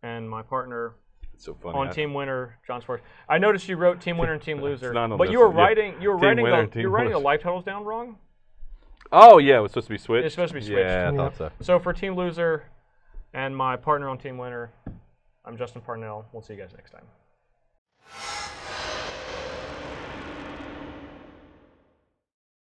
and my partner so funny. on I- Team Winner, John Sports. I noticed you wrote Team Winner and Team Loser, not on but this you were yeah. writing you were Team writing Winner the you're writing the life totals down wrong. Oh yeah, it was supposed to be switched. It's supposed to be switched. Yeah, I Yeah. thought so. So for Team Loser and my partner on Team Winner, I'm Justin Parnell. We'll see you guys next time.